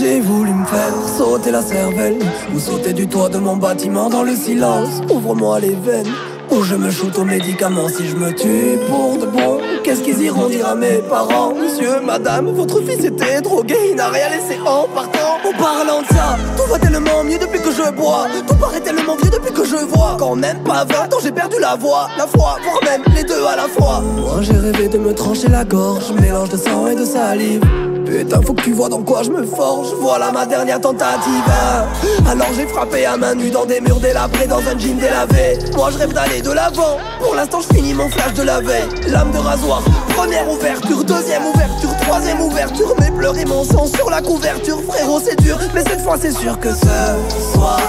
J'ai voulu me faire sauter la cervelle Ou sauter du toit de mon bâtiment dans le silence. Ouvre-moi les veines Ou je me shoot aux médicaments. Si je me tue pour de bon Qu'est-ce qu'ils iront dire à mes parents Monsieur, madame, votre fils était drogué Il n'a rien laissé en partant. En parlant de ça, tout va tellement mieux depuis que je bois. Tout paraît tellement vieux depuis que je vois. Quand même pas 20 ans j'ai perdu la voix. La foi, voire même les deux à la fois. Moi j'ai rêvé de me trancher la gorge. Mélange de sang et de salive Putain, faut que tu vois dans quoi je me forge. Voilà ma dernière tentative. Alors j'ai frappé à main nue dans des murs délabrés, dans un jean délavé. Moi je rêve d'aller de l'avant. Pour l'instant, je finis mon flash de la veille. Lame de rasoir, première ouverture, deuxième ouverture, troisième ouverture. Mes pleurs et mon sang sur la couverture. Frérot, c'est dur, mais cette fois, c'est sûr que ce soir,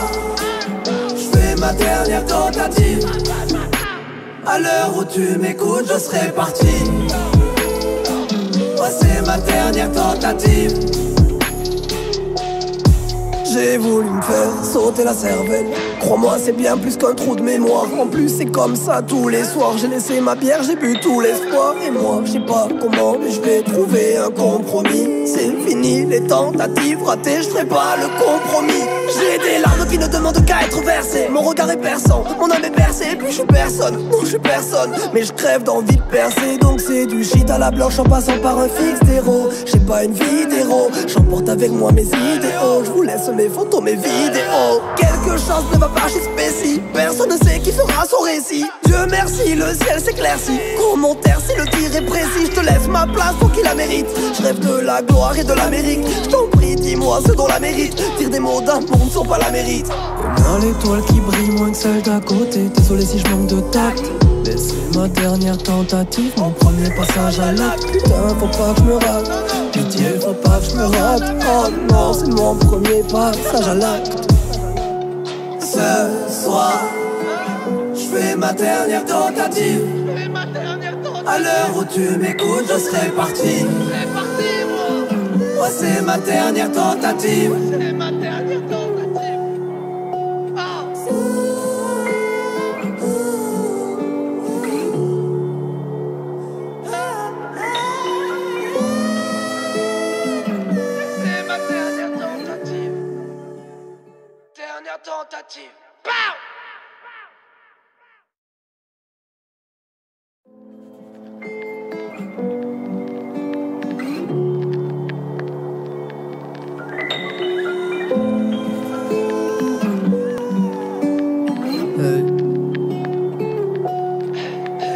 je fais ma dernière tentative. À l'heure où tu m'écoutes, je serai parti. C'est ma dernière tentative. J'ai voulu me faire sauter la cervelle Crois-moi c'est bien plus qu'un trou de mémoire. En plus c'est comme ça tous les soirs. J'ai laissé ma bière, j'ai bu tout l'espoir. Et moi je sais pas comment mais je vais trouver un compromis. C'est fini les tentatives ratées Je ferai pas le compromis. J'ai des larmes qui ne demandent qu'à être versées. Mon regard est perçant, mon âme est percée. Et puis je suis personne, non je suis personne. Mais je crève d'envie de percer. Donc c'est du shit à la blanche en passant par un fixe d'héros. J'ai pas une vie J'emporte avec moi mes idéaux. Je vous laisse mes photos, mes vidéos. Quelque chose ne va pas chez Spécie. Personne ne sait qui fera son récit. Dieu merci, le ciel s'éclaircit. Commentaire si le tir est précis. Je te laisse ma place pour qu'il la mérite. Je rêve de la gloire et de l'Amérique. Je t'en prie, dis-moi ce dont la mérite. Dire des mots d'un monde sont pas la mérite. Moi l'étoile qui brille moins que celle d'à côté. Désolé si je manque de tact. Mais c'est ma dernière tentative, mon premier passage à l'acte. Putain, faut pas que je me rate. Pitié, faut pas que je me rate. Oh non, c'est mon premier passage à l'acte Ce soir, je fais ma dernière tentative. À l'heure où tu m'écoutes, je serai parti. Moi c'est ma dernière tentative Pow!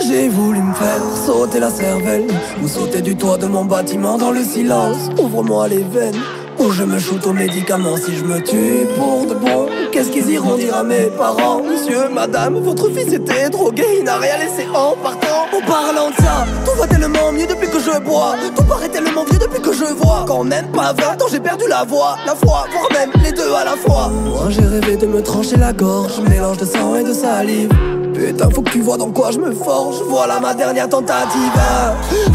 J'ai voulu me faire sauter la cervelle Ou sauter du toit de mon bâtiment dans le silence. Ouvre-moi les veines Je me shoot aux médicaments si je me tue pour de bon? Qu'est-ce qu'ils iront dire à mes parents? Monsieur, madame, votre fils était drogué Il n'a rien laissé en partant. En parlant de ça, tout va tellement mieux depuis que je bois. Tout paraît tellement vieux depuis que je vois. Quand même pas 20 ans j'ai perdu la voix. La foi, voire même les deux à la fois. Moi j'ai rêvé de me trancher la gorge. Mélange de sang et de salive Putain, faut que tu vois dans quoi je me forge. Voilà ma dernière tentative.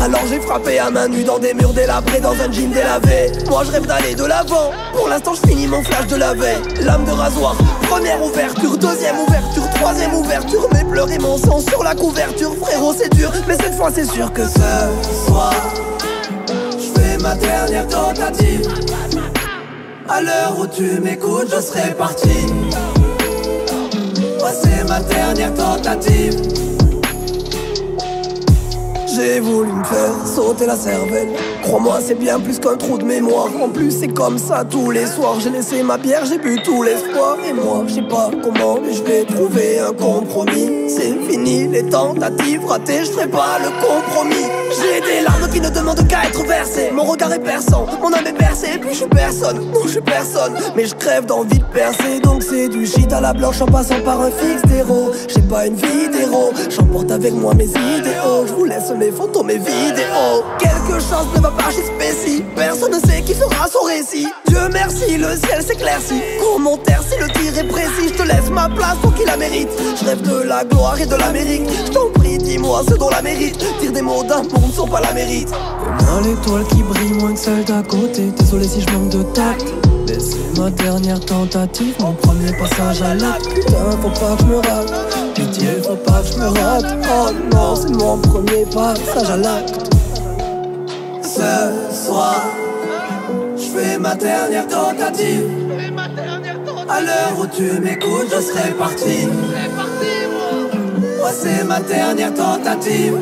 Alors j'ai frappé à main nue dans des murs délabrés, dans un jean délavé. Moi je rêve d'aller de l'avant. Pour l'instant, je finis mon flash de la veille. Lame de rasoir, première ouverture, deuxième ouverture, troisième ouverture. Mes pleurs et mon sang sur la couverture. Frérot, c'est dur, mais cette fois c'est sûr que ce soir, je fais ma dernière tentative. À l'heure où tu m'écoutes, je serai parti. C'est ma dernière tentative. J'ai voulu me faire sauter la cervelle. Crois-moi c'est bien plus qu'un trou de mémoire. En plus c'est comme ça tous les soirs. J'ai laissé ma bière, j'ai bu tout l'espoir. Et moi je sais pas comment mais je vais trouver un compromis. C'est fini les tentatives ratées Je ferai pas le compromis J'ai des larmes qui ne demandent qu'à être versées. Mon regard est perçant, mon âme est percée. Et puis je suis personne, non je suis personne. Mais je crève d'envie de percer. Donc c'est du shit à la blanche en passant par un fixe d'héros. J'ai pas une vie d'héros. J'emporte avec moi mes idéaux. Je vous laisse mes photos, mes vidéos. Quelque chose ne va pas chez Spécie Personne ne sait qui fera son récit. Dieu merci, le ciel s'éclaircit. Commentaire si le tir est précis Je te laisse ma place pour qu'il la mérite. Je rêve de la gloire et de l'Amérique. Je t'en prie, dis-moi ce dont la mérite. Dire des mots d'un monde sont pas la mérite. Et moi l'étoile qui brille moins que celle d'à côté. Désolé si je manque de tact. Mais c'est ma dernière tentative, mon premier passage à l'acte. Putain, faut pas que je me rate. Pitié, faut pas que je me rate. Oh non, c'est mon premier passage à l'acte. Ce soir, je fais ma dernière tentative. À l'heure où tu m'écoutes, je serai parti. Moi, c'est ma dernière tentative.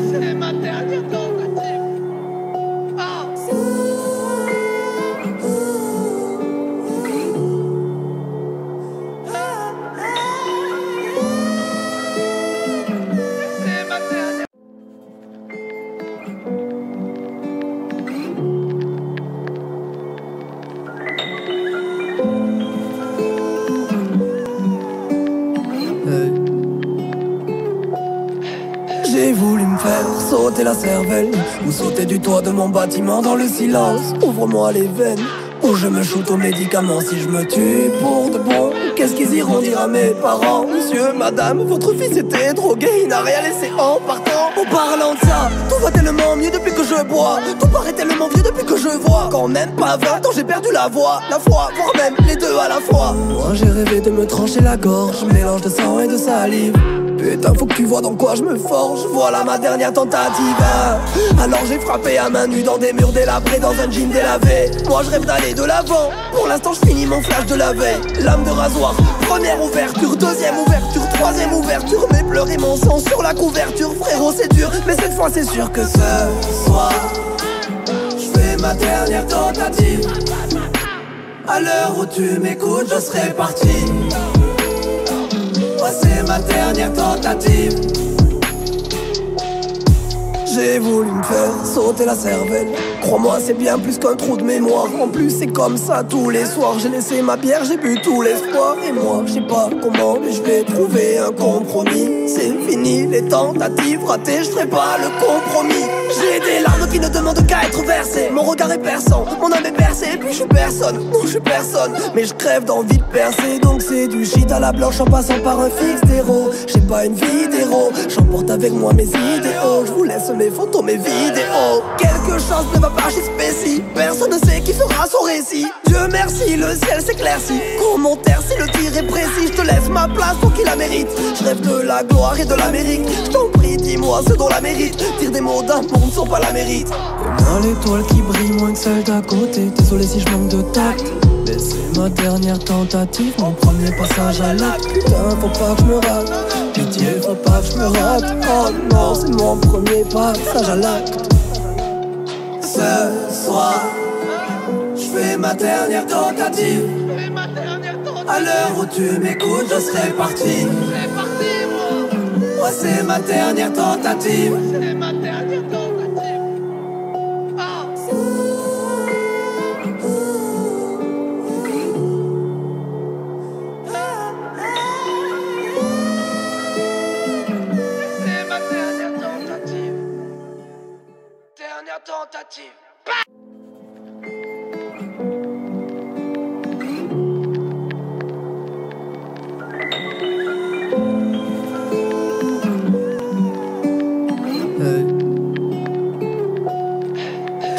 La cervelle Ou sauter du toit de mon bâtiment dans le silence. Ouvre-moi les veines Ou je me shoot aux médicaments. Si je me tue pour de bon Qu'est-ce qu'ils iront dire à mes parents? Monsieur, madame, votre fils était drogué Il n'a rien laissé en partant. En parlant de ça, tout va tellement mieux depuis que je bois. Tout paraît tellement vieux depuis que je vois. Quand même pas 20 ans j'ai perdu la voix. La foi, voire même les deux à la fois. Moi j'ai rêvé de me trancher la gorge. Mélange de sang et de salive Putain, faut que tu vois dans quoi je me forge. Voilà ma dernière tentative. Alors j'ai frappé à main nue dans des murs délabrés, dans un jean délavé. Moi je rêve d'aller de l'avant. Pour l'instant, je finis mon flash de la. Lame de rasoir, première ouverture, deuxième ouverture, troisième ouverture. Mes pleurs et mon sang sur la couverture. Frérot, c'est dur, mais cette fois, c'est sûr que ce soir, je fais ma dernière tentative. À l'heure où tu m'écoutes, je serai parti. Ma dernière tentative. J'ai voulu me faire sauter la cervelle Crois-moi c'est bien plus qu'un trou de mémoire. En plus c'est comme ça tous les soirs. J'ai laissé ma bière, j'ai bu tout l'espoir. Et moi je sais pas comment mais je vais trouver un compromis. C'est fini les tentatives ratées Je ferai pas le compromis. J'ai des larmes qui ne demandent qu'à être versées. Mon regard est perçant, mon âme est percée Et puis je suis personne, non je suis personne. Mais je crève d'envie de percer. Donc c'est du shit à la blanche en passant par un fixe d'héros. J'ai pas une vie J'emporte avec moi mes idéaux. Je vous laisse mes photos, mes vidéos. Quelque chose ne va pas Personne ne sait qui fera son récit. Dieu merci, le ciel s'éclaircit. Commentaire si le tir est précis. Je te laisse ma place pour qu'il la mérite. Je rêve de la gloire et de l'Amérique. Je t'en prie, dis-moi ce dont la mérite. Tire des mots d'un monde sont pas la mérite. Moi l'étoile qui brille moins que celle d'à côté. Désolé si je manque de tact. Mais c'est ma dernière tentative, mon premier passage à l'acte. Putain, faut pas que je me rate. Pitié, faut pas que je me rate. Oh non, c'est mon premier passage à l'acte Ce soir, je fais ma dernière tentative. À l'heure où tu m'écoutes, je serai parti. Moi c'est ma dernière tentative tentative.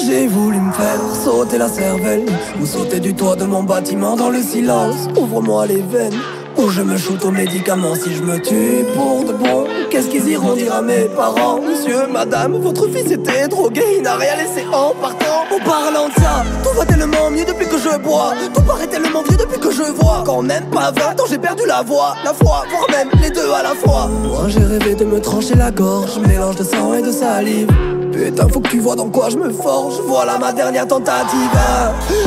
J'ai voulu me faire sauter la cervelle Ou sauter du toit de mon bâtiment dans le silence. Ouvre-moi les veines Ou je me shoot aux médicaments si je me tue pour de bon. Qu'est-ce qu'ils iront dire à mes parents? Monsieur, madame, votre fils était drogué Il n'a rien laissé en partant. En parlant de ça, tout va tellement mieux depuis que je bois. Tout paraît tellement vieux depuis que je vois. Quand même pas 20 ans j'ai perdu la voix. La foi, voire même les deux à la fois. Moi j'ai rêvé de me trancher la gorge. Mélange de sang et de salive Putain, faut que tu vois dans quoi je me forge. Voilà ma dernière tentative.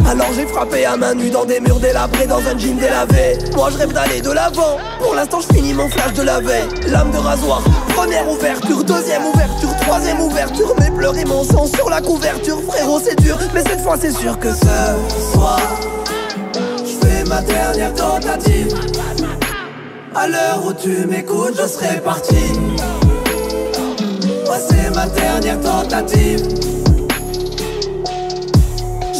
Alors j'ai frappé à main nue dans des murs délabrés, dans un jean délavé. Moi je rêve d'aller de l'avant. Pour l'instant, je finis mon flash de la veille. Lame de rasoir, première ouverture, deuxième ouverture, troisième ouverture. Mes pleurs et mon sang sur la couverture. Frérot, c'est dur, mais cette fois, c'est sûr que ce soir, je fais ma dernière tentative. À l'heure où tu m'écoutes, je serai parti. C'est ma dernière tentative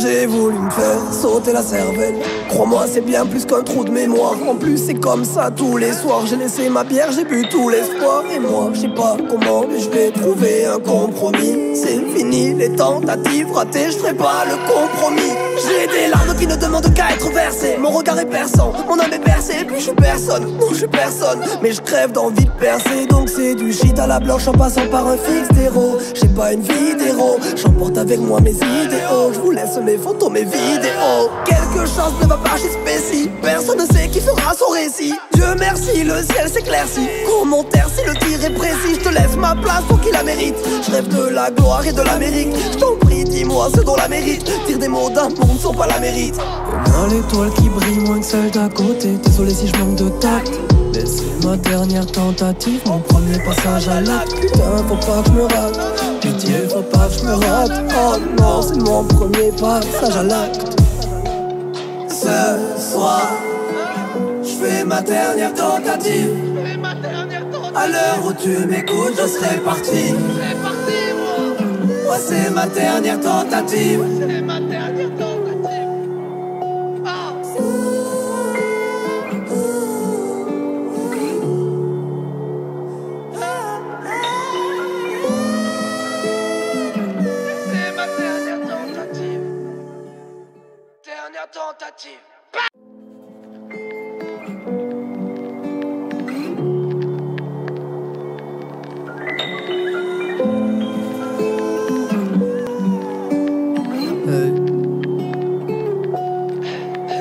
J'ai voulu me faire sauter la cervelle. Crois-moi, c'est bien plus qu'un trou de mémoire. En plus, c'est comme ça tous les soirs. J'ai laissé ma bière, j'ai bu tout l'espoir. Et moi, je sais pas comment, mais je vais trouver un compromis. C'est fini les tentatives ratées, je ferai pas le compromis. J'ai des larmes qui ne demandent qu'à être versées. Mon regard est perçant, mon âme est percée. Puis je suis personne, non, je suis personne. Mais je crève d'envie de percer. Donc c'est du shit à la blanche en passant par un fixe d'héros. J'ai pas une vie d'héros, j'emporte avec moi mes idéaux. Je vous laisse mes photos, mes vidéos. Quelque chose ne va Personne ne sait qui fera son récit. Dieu merci, le ciel s'éclaircit. Commentaire si le tir est précis. Je te laisse ma place pour qu'il la mérite. Je rêve de la gloire et de l'Amérique. Je t'en prie, dis-moi ce dont la mérite. Tire des mots d'un monde sont pas la mérite. On l'étoile qui brille moins que celle d'à côté. Désolé si je manque de tact. Mais c'est ma dernière tentative, mon premier passage à l'acte. Putain, faut pas que je me rate. Pitié, faut pas que je me rate. Oh non, c'est mon premier passage à l'acte. Ce soir, je fais ma dernière tentative. À l'heure où tu m'écoutes, je serai parti. Moi, c'est ma dernière tentative. Tentative.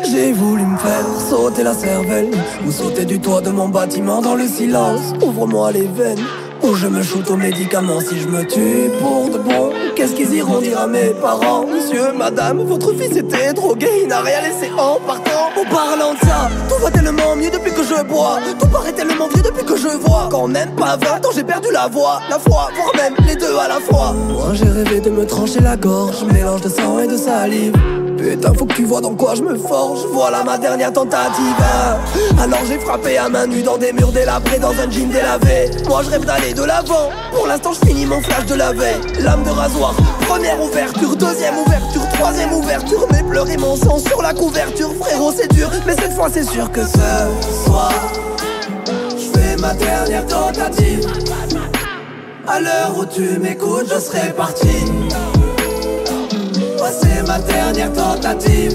J'ai voulu me faire sauter la cervelle Ou sauter du toit de mon bâtiment dans le silence Ouvre-moi les veines Ou je me shoot aux médicaments si je me tue pour de bon. Qu'est-ce qu'ils iront dire à mes parents Monsieur, madame, votre fils était drogué Il n'a rien laissé en partant. En parlant de ça, tout va tellement mieux depuis que je bois. Tout paraît tellement vieux depuis que je vois. Quand même pas 20 ans j'ai perdu la voix. La foi, voire même les deux à la fois. Moi j'ai rêvé de me trancher la gorge. Mélange de sang et de salive Putain, faut que tu vois dans quoi je me forge. Voilà ma dernière tentative. Alors j'ai frappé à main nue dans des murs délabrés, dans un jean délavé. Moi je rêve d'aller de l'avant. Pour l'instant, je finis mon flash de la veille. Lame de rasoir, première ouverture, deuxième ouverture, troisième ouverture. Mes pleurs et mon sang sur la couverture. Frérot, c'est dur, mais cette fois c'est sûr que ce soir, je fais ma dernière tentative. À l'heure où tu m'écoutes, je serai parti. C'est ma dernière tentative.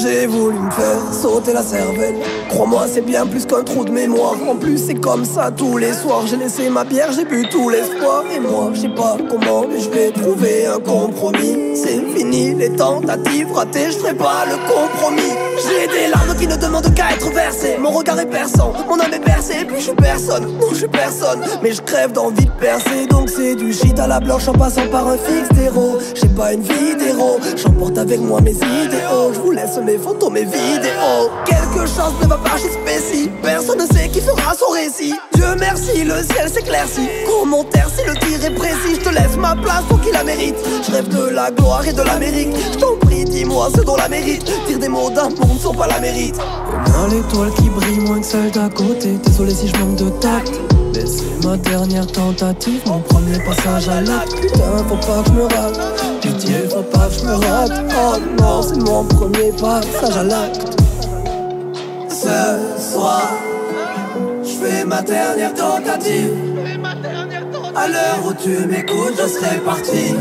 J'ai voulu me faire sauter la cervelle. Crois-moi c'est bien plus qu'un trou de mémoire. En plus c'est comme ça tous les soirs. J'ai laissé ma bière, j'ai bu tout l'espoir. Et moi je sais pas comment mais je vais trouver un compromis. C'est fini les tentatives ratées Je ferai pas le compromis J'ai des larmes qui ne demandent qu'à être versées. Mon regard est perçant, mon âme est percée. Puis je suis personne, non je suis personne. Mais je crève d'envie de percer. Donc c'est du shit à la blanche en passant par un fixe d'héros. J'ai pas une vie d'héros. J'emporte avec moi mes idéaux. Je vous laisse mes photos, mes vidéos. Quelque chose ne va pas chez Spécie. Personne ne sait qui fera son récit. Dieu merci, le ciel s'éclaircit. Commentaire si le tir est précis. Je te laisse ma place pour qu'il la mérite Je rêve de la gloire et de l'Amérique. Je t'en prie, dis-moi ce dont la mérite Tire des mots d'un monde sont pas la mérite On a l'étoile qui brille moins que celle d'à côté. Désolé si je manque de tact. Mais c'est ma dernière tentative, mon premier passage à l'acte. Putain, faut pas que je me rate Pitié, faut pas que je me rate Oh non, c'est mon premier passage à l'acte Ce soir, je fais ma dernière tentative. À l'heure où tu m'écoutes, je serai parti,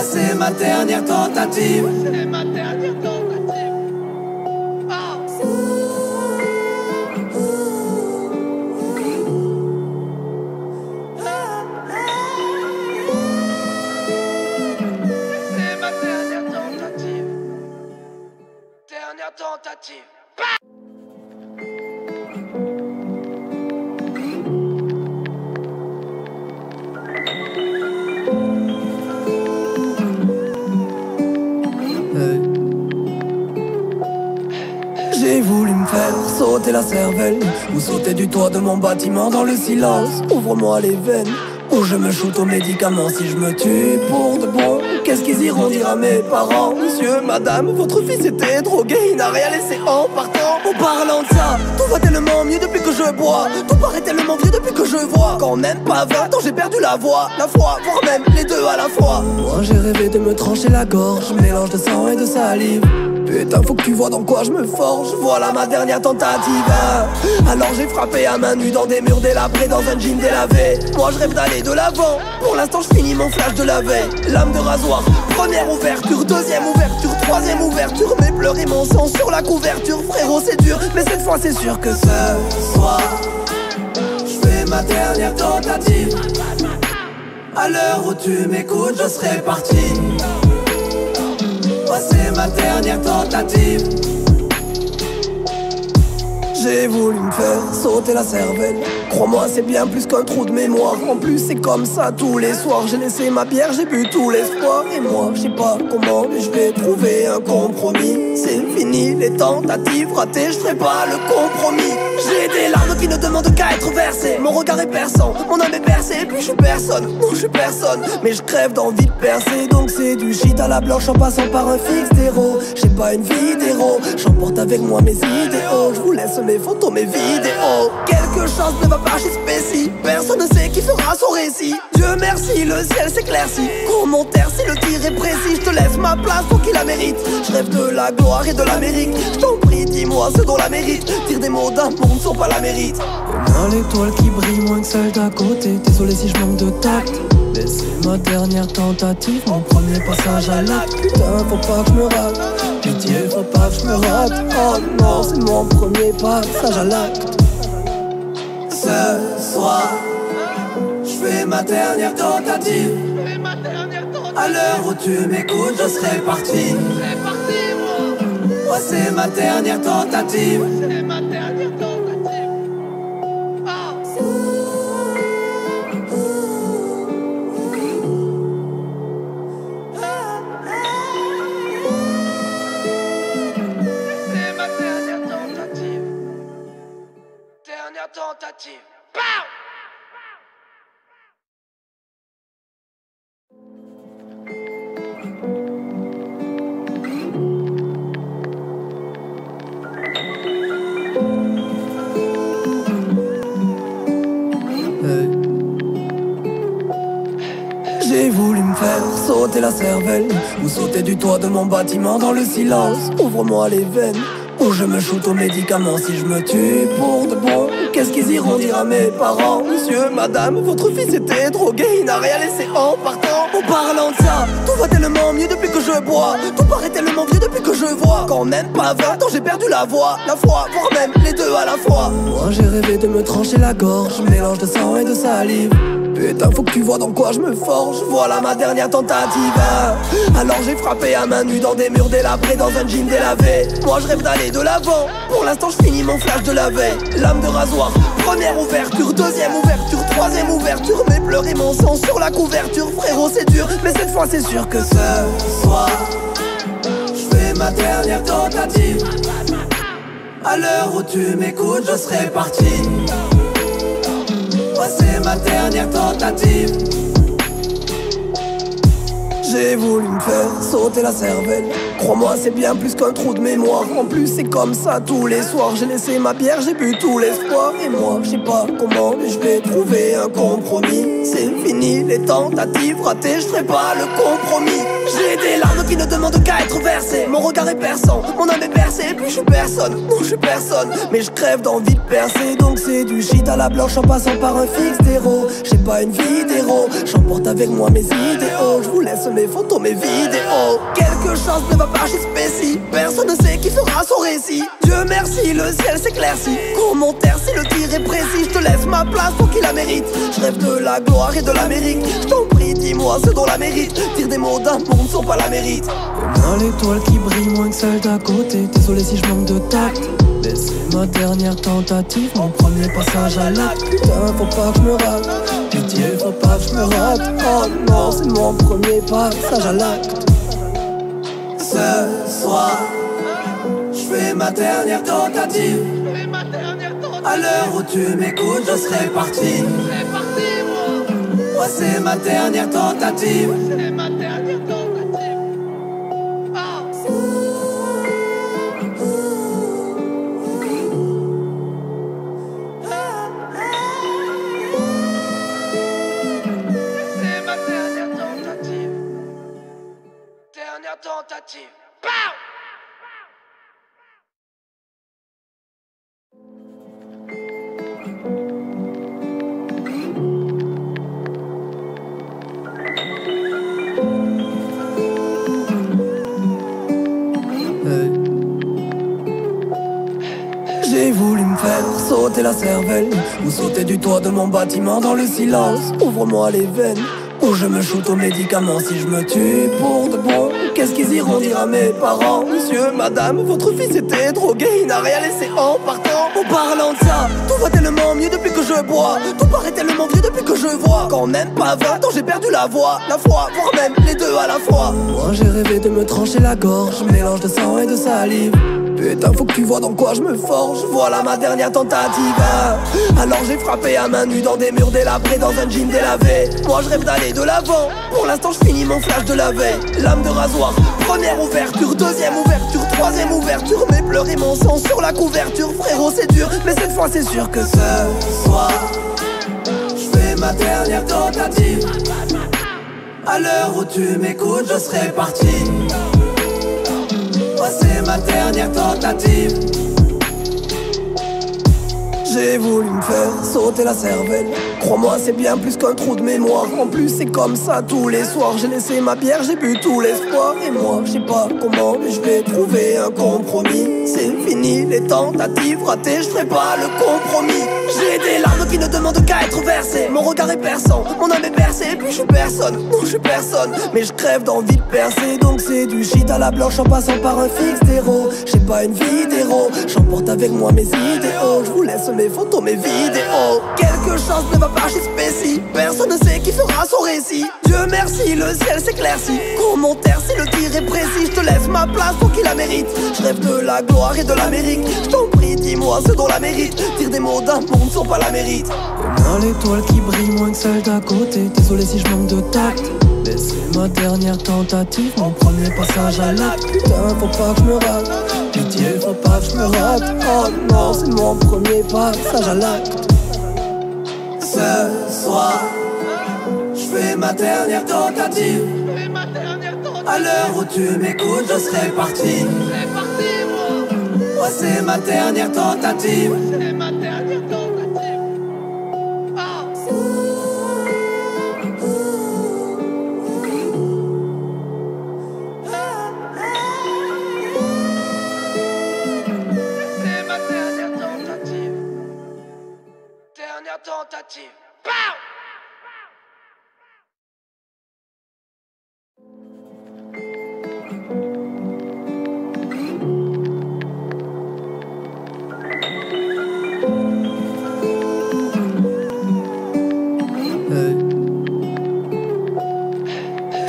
c'est ma dernière tentative C'est ma dernière tentative. Ah. C'est ma dernière tentative. Dernière tentative. Sauter la cervelle Ou sauter du toit de mon bâtiment dans le silence. Ouvre-moi les veines Ou je me shoot aux médicaments. Si je me tue pour de bon Qu'est-ce qu'ils iront dire à mes parents? Monsieur, madame, votre fils était drogué Il n'a rien laissé en partant. En parlant de ça, tout va tellement mieux depuis que je bois. Tout paraît tellement vieux depuis que je vois Quand même pas 20 ans j'ai perdu la voix La foi, voire même les deux à la fois. Moi j'ai rêvé de me trancher la gorge Mélange de sang et de salive Putain, faut que tu vois dans quoi je me forge. Voilà ma dernière tentative. Alors j'ai frappé à main nue dans des murs délabrés, dans un jean délavé. Moi je rêve d'aller de l'avant. Pour l'instant, je finis mon flash de la. Lame de rasoir, première ouverture, deuxième ouverture, troisième ouverture. Mes pleurs et mon sang sur la couverture. Frérot, c'est dur, mais cette fois, c'est sûr que ce soir, je fais ma dernière tentative. À l'heure où tu m'écoutes, je serai parti c'est ma dernière tentative. J'ai voulu me faire sauter la cervelle. Crois-moi, c'est bien plus qu'un trou de mémoire. En plus, c'est comme ça tous les soirs. J'ai laissé ma bière, j'ai bu tout l'espoir. Et moi, je sais pas comment, mais je vais trouver un compromis. C'est fini les tentatives ratées, je ferai pas le compromis. J'ai des larmes qui ne demandent qu'à être versées. Mon regard est perçant, mon âme est percée. Puis je suis personne, non, je suis personne. Mais je crève d'envie de percer. Donc c'est du shit à la blanche en passant par un fixe d'héros. J'ai pas une vie d'héros, j'emporte avec moi mes idéaux. Je vous laisse mes photos, mes vidéos. Quelque chose ne va Personne ne sait qui fera son récit. Dieu merci, le ciel s'éclaircit. Commentaire si le tir est précis. Je te laisse ma place pour qu'il la mérite. Je rêve de la gloire et de l'Amérique. Je t'en prie, dis-moi ce dont la mérite. Tire des mots d'un monde sont pas la mérite. Moi l'étoile qui brille moins que celle d'à côté. Désolé si je manque de tact. Mais c'est ma dernière tentative, mon premier passage à l'acte. Putain, faut pas que je me rate. Pitié, faut pas que je me rate. Oh non, c'est mon premier passage à l'acte. Ce soir, je fais ma dernière tentative. À l'heure où tu m'écoutes, je serai parti. Moi, c'est ma dernière tentative. C'est ma dernière tentative. Tentative. Pow! J'ai voulu me faire sauter la cervelle Ou sauter du toit de mon bâtiment dans le silence Ouvre-moi les veines Ou je me shoot aux médicaments si je me tue pour de bon. Qu'est-ce qu'ils iront dire à mes parents? Monsieur, madame, votre fils était drogué Il n'a rien laissé en partant. En parlant de ça, tout va tellement mieux depuis que je bois. Tout paraît tellement vieux depuis que je vois. Quand même pas 20 ans j'ai perdu la voix. La foi, voire même les deux à la fois. Moi j'ai rêvé de me trancher la gorge. Mélange de sang et de salive Putain, faut que tu vois dans quoi je me forge. Voilà ma dernière tentative. Alors j'ai frappé à main nue dans des murs délabrés, dans un jean délavé. Moi je rêve d'aller de l'avant. Pour l'instant, je finis mon flash de la veille. Lame de rasoir, première ouverture, deuxième ouverture, troisième ouverture. Mes pleurs et mon sang sur la couverture. Frérot, c'est dur, mais cette fois c'est sûr que ce soir, je fais ma dernière tentative. À l'heure où tu m'écoutes, je serai parti. C'est ma dernière tentative. J'ai voulu me faire sauter la cervelle. Crois-moi c'est bien plus qu'un trou de mémoire. En plus c'est comme ça tous les soirs. J'ai laissé ma bière, j'ai bu tout l'espoir. Et moi je sais pas comment mais je vais trouver un compromis. C'est fini les tentatives ratées Je ferai pas le compromis Des larmes qui ne demandent qu'à être versées. Mon regard est perçant, mon âme est percée Puis je suis personne, non je suis personne. Mais je crève d'envie de percer. Donc c'est du shit à la blanche en passant par un fixe d'héros. J'ai pas une vie d'héros J'emporte avec moi mes idéaux. Je vous laisse mes photos, mes vidéos. Quelque chose ne va pas chez Spécie Personne ne sait qui fera son récit. Dieu merci, le ciel s'éclaircit. Commentaire si le tir est précis Je te laisse ma place pour qu'il la mérite. Je rêve de la gloire et de l'Amérique. Je t'en prie, dis-moi ce dont la mérite. Tire des mots d'un monde sont pas la mérite. L'étoile qui brille moins que celle d'à côté. Désolé si je manque de tact. Mais c'est ma dernière tentative Mon premier passage à l'acte. Putain, faut pas que je me rate. Pitié, faut pas que je me rate. Oh non, c'est mon premier passage à l'acte. Ce soir, je fais ma dernière tentative. À l'heure où tu m'écoutes, je serai parti. Moi c'est ma dernière tentative. Pow! J'ai voulu me faire sauter la cervelle Ou sauter du toit de mon bâtiment dans le silence. Ouvre-moi les veines Ou je me shoot aux médicaments si je me tue pour de bon Qu'est-ce qu'ils iront dire à mes parents Monsieur, madame, votre fils était drogué Il n'a rien laissé en partant. En parlant de ça, tout va tellement mieux depuis que je bois. Tout paraît tellement vieux depuis que je vois. Quand même pas 20 ans j'ai perdu la voix. La foi, voire même les deux à la fois. Moi j'ai rêvé de me trancher la gorge. Mélange de sang et de salive Putain, faut que tu vois dans quoi je me forge. Voilà ma dernière tentative. Alors j'ai frappé à main nue dans des murs délabrés, dans un jean délavé. Moi je rêve d'aller de l'avant. Pour l'instant, je finis mon flash de la veille. Lame de rasoir, première ouverture, deuxième ouverture, troisième ouverture. Mes pleurs et mon sang sur la couverture. Frérot, c'est dur, mais cette fois, c'est sûr que ce soir, je fais ma dernière tentative. À l'heure où tu m'écoutes, je serai parti. C'est ma dernière tentative. J'ai voulu me faire sauter la cervelle Crois-moi c'est bien plus qu'un trou de mémoire. En plus c'est comme ça tous les soirs. J'ai laissé ma bière, j'ai bu tout l'espoir. Et moi je sais pas comment mais je vais trouver un compromis. C'est fini les tentatives ratées Je ferai pas le compromis. J'ai des larmes qui ne demandent qu'à être versées. Mon regard est perçant, mon âme est percée Et puis je suis personne, non je suis personne. Mais je crève d'envie de percer. Donc c'est du shit à la blanche en passant par un fixe d'héros. J'ai pas une vie d'héros. J'emporte avec moi mes idéaux. Je vous laisse mes photos, mes vidéos. Quelque chose ne va Personne ne sait qui fera son récit. Dieu merci, le ciel s'éclaircit. Commentaire si le tir est précis. Je te laisse ma place pour qu'il la mérite Je rêve de la gloire et de l'Amérique. Je t'en prie, dis-moi ce dont la mérite. Dire des mots d'un monde sont pas la mérite. Comme l'étoile qui brille moins que celle d'à côté. Désolé si je manque de tact. Mais c'est ma dernière tentative. Mon premier passage à l'acte. Putain, faut pas que je me rate. Pitié, faut pas que je me rate. Oh non, c'est mon premier passage à l'acte Ce soir, je fais ma dernière tentative. À l'heure où tu m'écoutes, je serai parti. Moi c'est ma dernière tentative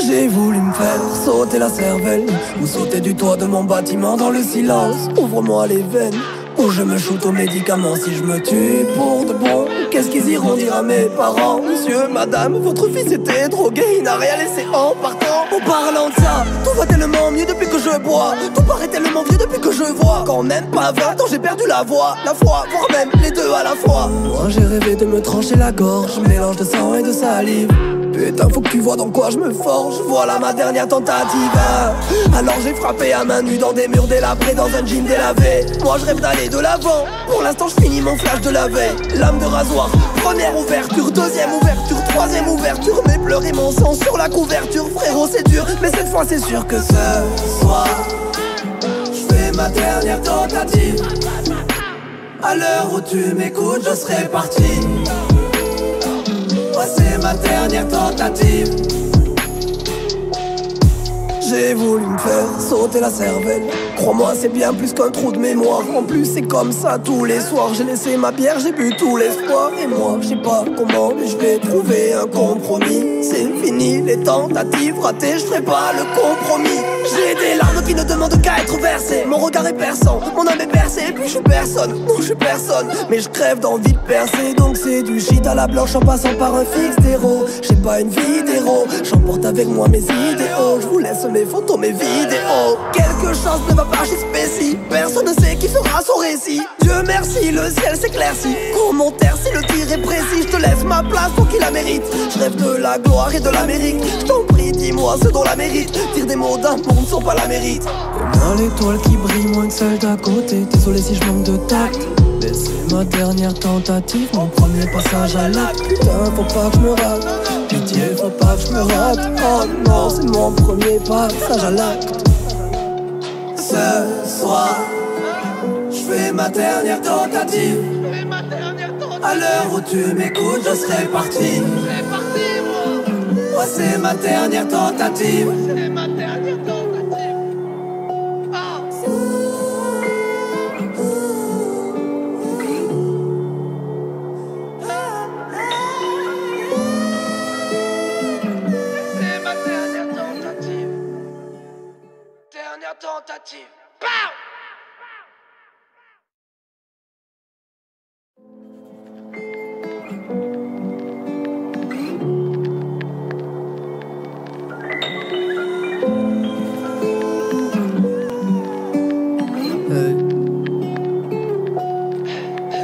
J'ai voulu me faire sauter la cervelle Ou sauter du toit de mon bâtiment dans le silence. Ouvre-moi les veines Je me shoot aux médicaments si je me tue pour de bon. Qu'est-ce qu'ils iront dire à mes parents? Monsieur, madame, votre fils était drogué Il n'a rien laissé en partant. En parlant de ça, tout va tellement mieux depuis que je bois. Tout paraît tellement vieux depuis que je vois. Quand même pas 20 ans j'ai perdu la voix. La foi, voire même les deux à la fois. Moi j'ai rêvé de me trancher la gorge. Mélange de sang et de salive Putain, faut que tu vois dans quoi je me forge. Voilà ma dernière tentative. Alors j'ai frappé à main nue dans des murs délabrés, dans un jean délavé. Moi je rêve d'aller de l'avant. Pour l'instant, je finis mon flash de la veille. Lame de rasoir, première ouverture, deuxième ouverture, troisième ouverture. Mes pleurs et mon sang sur la couverture. Frérot, c'est dur, mais cette fois c'est sûr que ce soir, je fais ma dernière tentative. À l'heure où tu m'écoutes, je serai parti. C'est ma dernière tentative. J'ai voulu me faire sauter la cervelle. Crois-moi c'est bien plus qu'un trou de mémoire. En plus c'est comme ça tous les soirs. J'ai laissé ma bière, j'ai bu tout l'espoir. Et moi je sais pas comment mais je vais trouver un compromis. C'est fini les tentatives ratées Je ferai pas le compromis J'ai des larmes qui ne demandent demande qu'à être versé. Mon regard est perçant, mon âme est percée. Puis je suis personne, non je suis personne. Mais je crève d'envie de percer. Donc c'est du shit à la blanche en passant par un fixe d'héros. J'ai pas une vie d'héros, j'emporte avec moi mes idéaux. Je vous laisse mes photos, mes vidéos. Quelque chose ne va pas chez Spécie. Personne ne sait qui fera son récit. Dieu merci, le ciel s'éclaircit. Commentaire si le tir est précis. Je te laisse ma place pour qu'il la mérite. Je rêve de la gloire et de l'Amérique. Je t'en prie, dis-moi ce dont la mérite. Dire des mots d'amour ne sont pas la mérite. Comme l'étoile qui brille moins que celle d'à côté. Désolé si je manque de tact. Mais c'est ma dernière tentative, mon premier passage à l'acte. Putain, faut pas que je me rate. Pitié, faut pas que je me rate. Oh non, c'est mon premier passage à l'acte. Ce soir, je fais ma dernière tentative. À l'heure où tu m'écoutes, je serai parti. Moi. Moi, c'est ma dernière tentative. C'est ma dernière tentative.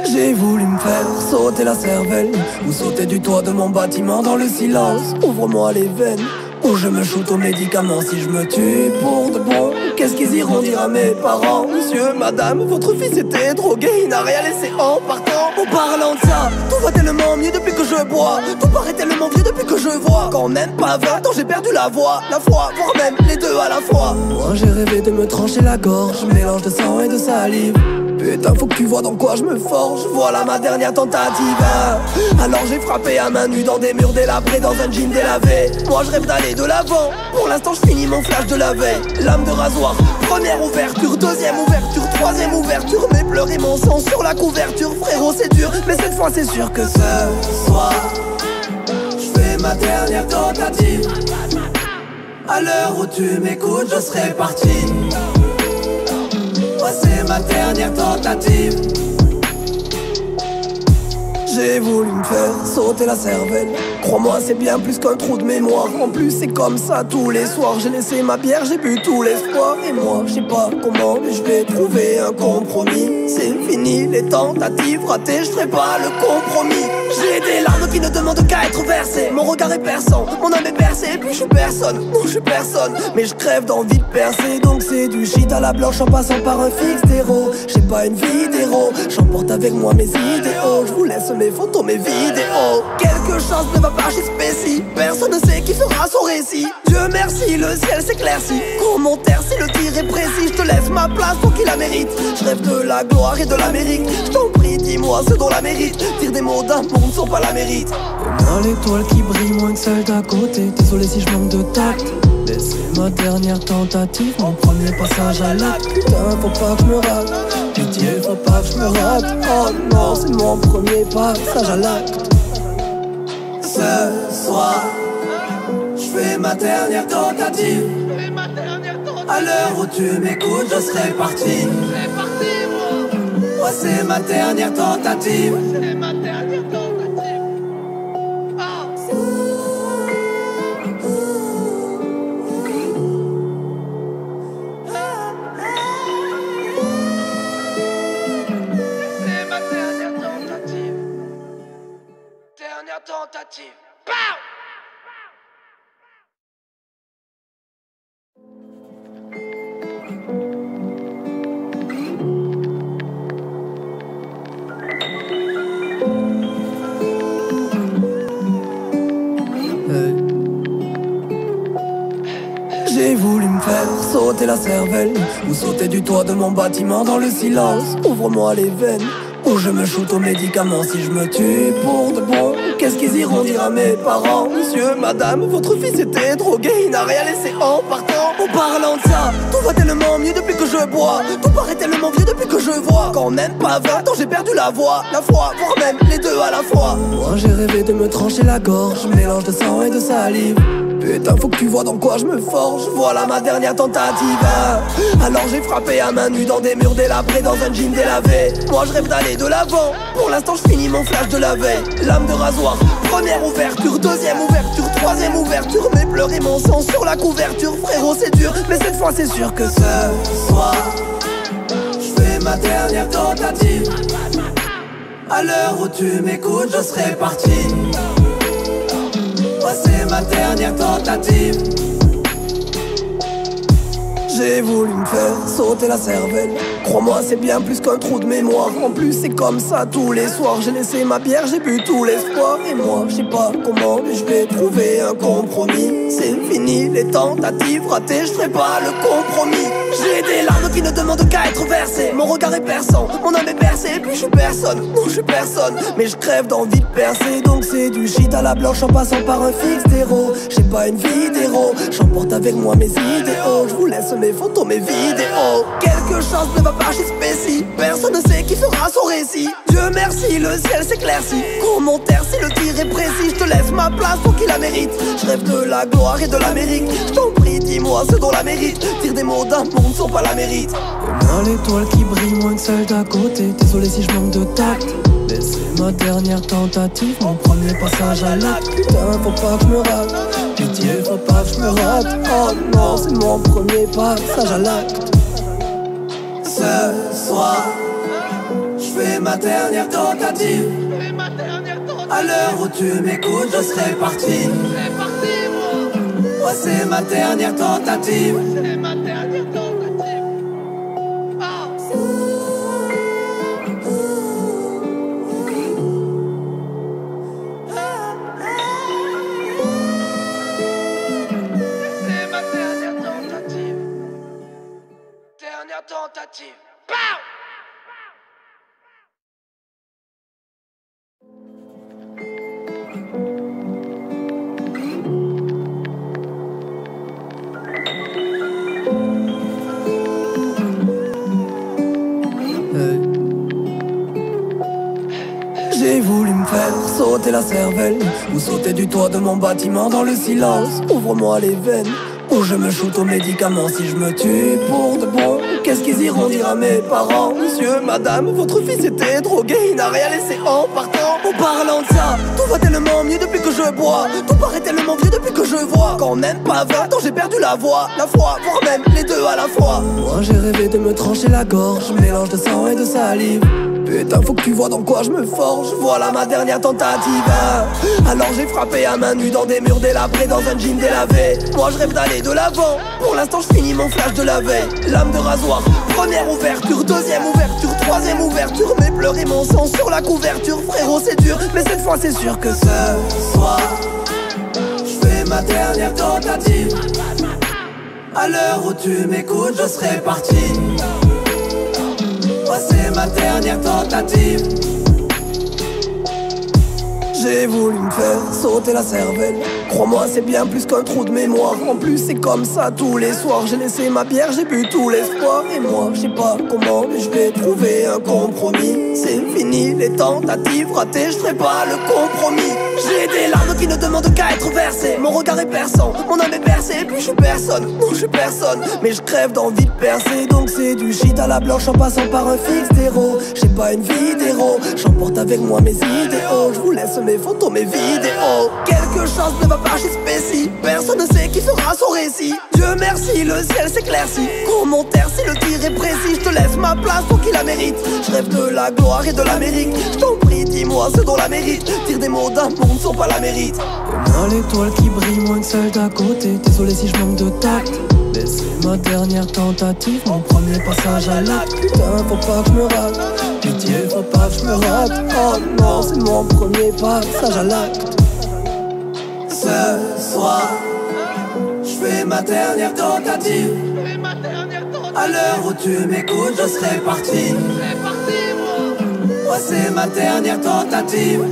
J'ai voulu me faire sauter la cervelle Ou sauter du toit de mon bâtiment dans le silence. Ouvre-moi les veines Ou je me shoot aux médicaments si je me tue pour de bon Qu'est-ce qu'ils iront dire à mes parents Monsieur, madame, votre fils était drogué Il n'a rien laissé en partant En parlant de ça, tout va tellement mieux depuis que je bois Tout paraît tellement vieux depuis que je vois Quand même pas 20 ans j'ai perdu la voix La foi, voire même les deux à la fois Moi j'ai rêvé de me trancher la gorge. Mélange de sang et de salive. Putain, faut que tu vois dans quoi je me forge. Voilà ma dernière tentative. Alors j'ai frappé à main nue dans des murs délabrés, dans un jean délavé. Moi je rêve d'aller de l'avant. Pour l'instant, je finis mon flash de la veille. Lame de rasoir, première ouverture, deuxième ouverture, troisième ouverture. Mes pleurs et mon sang sur la couverture. Frérot, c'est dur, mais cette fois, c'est sûr que ce soir, je fais ma dernière tentative. À l'heure où tu m'écoutes, je serai parti. C'est ma dernière tentative. J'ai voulu me faire sauter la cervelle. Crois-moi c'est bien plus qu'un trou de mémoire. En plus c'est comme ça tous les soirs. J'ai laissé ma bière, j'ai bu tout l'espoir. Et moi je sais pas comment mais je vais trouver un compromis. C'est fini les tentatives ratées, je pas le compromis J'ai des larmes qui ne demandent qu'à être versées. Mon regard est perçant, mon âme est percée. Puis je suis personne, non je suis personne. Mais je crève d'envie de percer. Donc c'est du shit à la blanche en passant par un fixe d'héros. J'ai pas une vie d'héros, j'emporte avec moi mes idéaux. Je vous laisse mes photos, mes vidéos. Quelque chose ne va pas chez Spécie. Personne ne sait qui fera son récit. Dieu merci, le ciel s'éclaircit. Commentaire si le tir est précis Je te laisse ma place pour qu'il la mérite. Je rêve de la gloire et de l'Amérique. Je t'en prie, dis-moi ce dont la mérite. Dire des mots d'amour ne sont pas la mérite Comme l'étoile qui brille moins que celle d'à côté. Désolé si je manque de tact. Mais c'est ma dernière tentative, mon premier passage à l'acte. Putain, faut pas que je me rate Pitié, faut pas que je me rate. Oh non, c'est mon premier passage à l'acte Ce soir, je fais ma dernière tentative. À l'heure où tu m'écoutes, je serai parti C'est parti, moi. Moi c'est ma dernière tentative Ou sauter du toit de mon bâtiment dans le silence. Ouvre-moi les veines Ou je me shoot aux médicaments. Si je me tue pour de bon Qu'est-ce qu'ils iront dire à mes parents? Monsieur, madame, votre fils était drogué Il n'a rien laissé en partant. En parlant de ça, tout va tellement mieux depuis que je bois. Tout paraît tellement vieux depuis que je vois. Quand même pas 20 ans j'ai perdu la voix. La foi, voire même les deux à la fois. Moi j'ai rêvé de me trancher la gorge. Mélange de sang et de salive. Putain, faut que tu vois dans quoi je me forge. Voilà ma dernière tentative. Alors j'ai frappé à main nue dans des murs délabrés, dans un jean délavé. Moi je rêve d'aller de l'avant. Pour l'instant, je finis mon flash de la veille. Lame de rasoir, première ouverture, deuxième ouverture, troisième ouverture. Mes pleurs et mon sang sur la couverture. Frérot, c'est dur, mais cette fois, c'est sûr que ce soir, je fais ma dernière tentative. À l'heure où tu m'écoutes, je serai parti. C'est ma dernière tentative. J'ai voulu me faire sauter la cervelle. Crois-moi c'est bien plus qu'un trou de mémoire. En plus c'est comme ça tous les soirs. J'ai laissé ma bière, j'ai bu tout l'espoir. Et moi je sais pas comment mais je vais trouver un compromis. C'est fini les tentatives ratées Je ferai pas le compromis. J'ai des qu'à être versées Mon regard est perçant, mon âme est percée puis je suis personne, non je suis personne. Mais je crève d'envie de percer. Donc c'est du shit à la blanche en passant par un fixe d'héros. J'ai pas une vie d'héros. J'emporte avec moi mes idéaux. Je vous laisse mes photos, mes vidéos. Quelque chose ne va pas chez Spécie. Personne ne sait qui fera son récit. Dieu merci, le ciel s'éclaircit. Commentaire si le tir est précis. Je te laisse ma place pour qu'il la mérite. Je rêve de la gloire et de l'Amérique. Je dis-moi ce dont la mérite Dire des mots d'un monde sans pas la mérite. Et moi l'étoile qui brille moins que celle d'à côté. Désolé si je manque de tact. Mais c'est ma dernière tentative Mon premier passage à l'acte. Putain, faut pas que je me rate. Pitié, faut pas que je me rate. Oh non, c'est mon premier passage à l'acte. Ce soir, je fais ma dernière tentative. À l'heure où tu m'écoutes, je serai parti, c'est ma dernière tentative C'est ma dernière tentative. C'est ma dernière tentative. Dernière tentative. La cervelle Ou sauter du toit de mon bâtiment dans le silence. Ouvre-moi les veines Ou je me shoot aux médicaments. Si je me tue pour de bon Qu'est-ce qu'ils iront dire à mes parents? Monsieur, madame, votre fils était drogué Il n'a rien laissé en partant. En parlant de ça, tout va tellement mieux depuis que je bois. Tout paraît tellement vieux depuis que je vois. Quand même pas 20 ans j'ai perdu la voix. La foi, voire même les deux à la fois. Moi j'ai rêvé de me trancher la gorge. Mélange de sang et de salive Putain, faut que tu vois dans quoi je me forge. Voilà ma dernière tentative. Alors j'ai frappé à main nue dans des murs délabrés, dans un jean délavé. Moi je rêve d'aller de l'avant. Pour l'instant, je finis mon flash de la veille. Lame de rasoir, première ouverture, deuxième ouverture, troisième ouverture. Mes pleurs et mon sang sur la couverture. Frérot, c'est dur, mais cette fois, c'est sûr que ce soir, je fais ma dernière tentative. À l'heure où tu m'écoutes, je serai parti. C'est ma dernière tentative. J'ai voulu me faire sauter la cervelle. Crois-moi c'est bien plus qu'un trou de mémoire. En plus c'est comme ça tous les soirs. J'ai laissé ma bière, j'ai bu tout l'espoir. Et moi je sais pas comment mais je vais trouver un compromis. C'est fini les tentatives ratées Je ferai pas le compromis J'ai des larmes qui ne demandent qu'à être versées. Mon regard est perçant, mon âme est percée. Et puis je suis personne, non je suis personne. Mais je crève d'envie de percer. Donc c'est du shit à la blanche en passant par un fixe d'héros. J'ai pas une vie J'emporte avec moi mes idéaux. Je vous laisse mes photos, mes vidéos. Quelque chose ne va pas chez Spécie. Personne ne sait qui fera son récit. Dieu merci, le ciel s'éclaircit. Commentaire si le tir est précis. Je te laisse ma place pour qu'il la mérite. Je rêve de la gloire et de l'Amérique. Je t'en prie, dis-moi ce dont la mérite. Dire des mots d'un monde sans pas la mérite. Et moi l'étoile qui brille moins que celle d'à côté. Désolé si je manque de tact. Mais c'est ma dernière tentative Mon premier passage à l'acte. Putain, faut pas que je me rate. Pitié, faut pas que je me rate. Oh non, c'est mon premier passage à l'acte. Ce soir, je fais ma dernière tentative. À l'heure où tu m'écoutes, je serai parti. Moi. C'est ma dernière tentative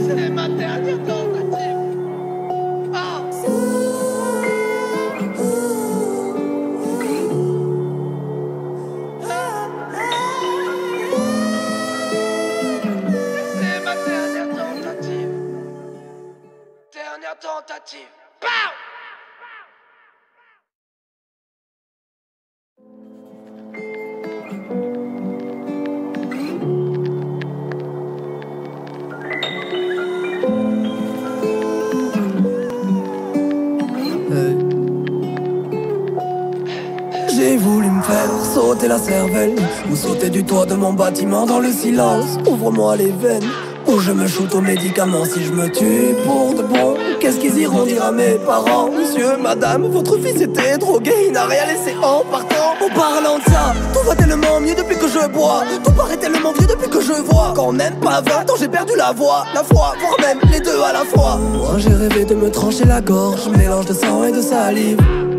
la cervelle Ou sauter du toit de mon bâtiment dans le silence. Ouvre-moi les veines ou je me shoot aux médicaments. Si je me tue pour de bon Qu'est-ce qu'ils iront dire à mes parents? Monsieur, madame, votre fils était drogué Il n'a rien laissé en partant. En parlant de ça, tout va tellement mieux depuis que je bois. Tout paraît tellement vieux depuis que je vois Quand même pas 20 ans j'ai perdu la voix La foi, voire même les deux à la fois. Moi j'ai rêvé de me trancher la gorge Mélange de sang et de salive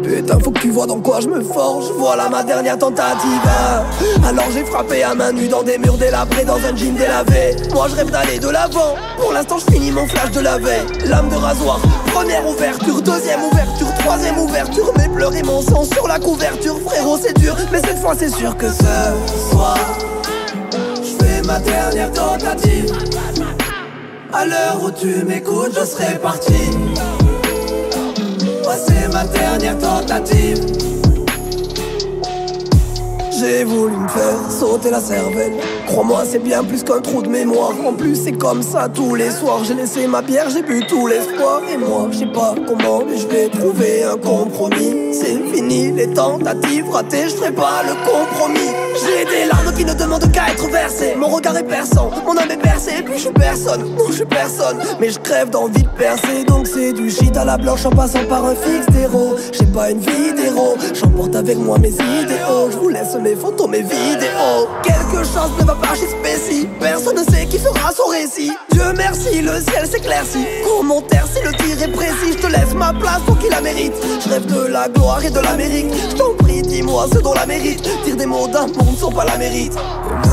Putain, faut que tu vois dans quoi je me forge. Voilà ma dernière tentative. Alors j'ai frappé à main nue dans des murs délabrés, dans un jean délavé. Moi je rêve d'aller de l'avant. Pour l'instant, je finis mon flash de la veille. Lame de rasoir, première ouverture, deuxième ouverture, troisième ouverture. Mes pleurs et mon sang sur la couverture. Frérot, c'est dur, mais cette fois, c'est sûr que ce soir, je fais ma dernière tentative. À l'heure où tu m'écoutes, je serai parti ma dernière tentative. J'ai voulu me faire sauter la cervelle. Crois-moi, c'est bien plus qu'un trou de mémoire. En plus, c'est comme ça tous les soirs. J'ai laissé ma bière, j'ai bu tout l'espoir. Et moi, je sais pas comment, mais je vais trouver un compromis. C'est fini les tentatives ratées, je ferai pas le compromis. J'ai des larmes qui ne demandent qu'à être versées. Mon regard est perçant, mon âme est percée. Puis je suis personne, non, je suis personne. Mais je crève d'envie de percer. Donc c'est du shit à la blanche en passant par un fixe d'héros. J'ai pas une vie j'emporte avec moi mes idéaux. Je vous laisse mes photos, mes vidéos. Quelque chose ne va Personne ne sait qui fera son récit. Dieu merci, le ciel s'éclaircit. Commentaire si le tir est précis. Je te laisse ma place pour qu'il la mérite. Je rêve de la gloire et de l'Amérique. Je t'en prie, dis-moi ce dont la mérite. Tire des mots d'un monde sont pas la mérite.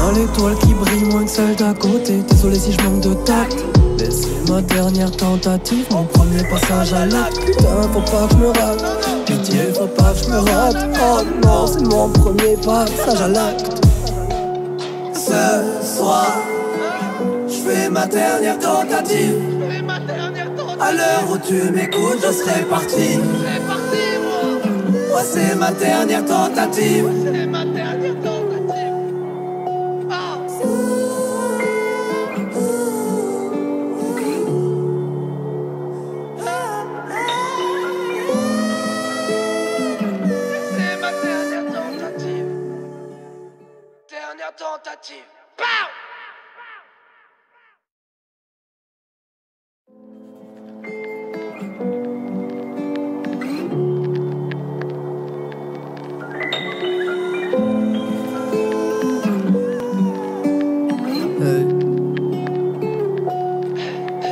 On l'étoile qui brille moins que celle d'à côté. Désolé si je manque de tact. Mais c'est ma dernière tentative, mon premier passage à l'acte. Putain, faut pas que je me rate. Pitié, faut pas que je me rate. Oh non, c'est mon premier passage à l'acte. Ce soir, je fais ma dernière tentative. À l'heure où tu m'écoutes, je serai parti. Moi, c'est ma dernière tentative.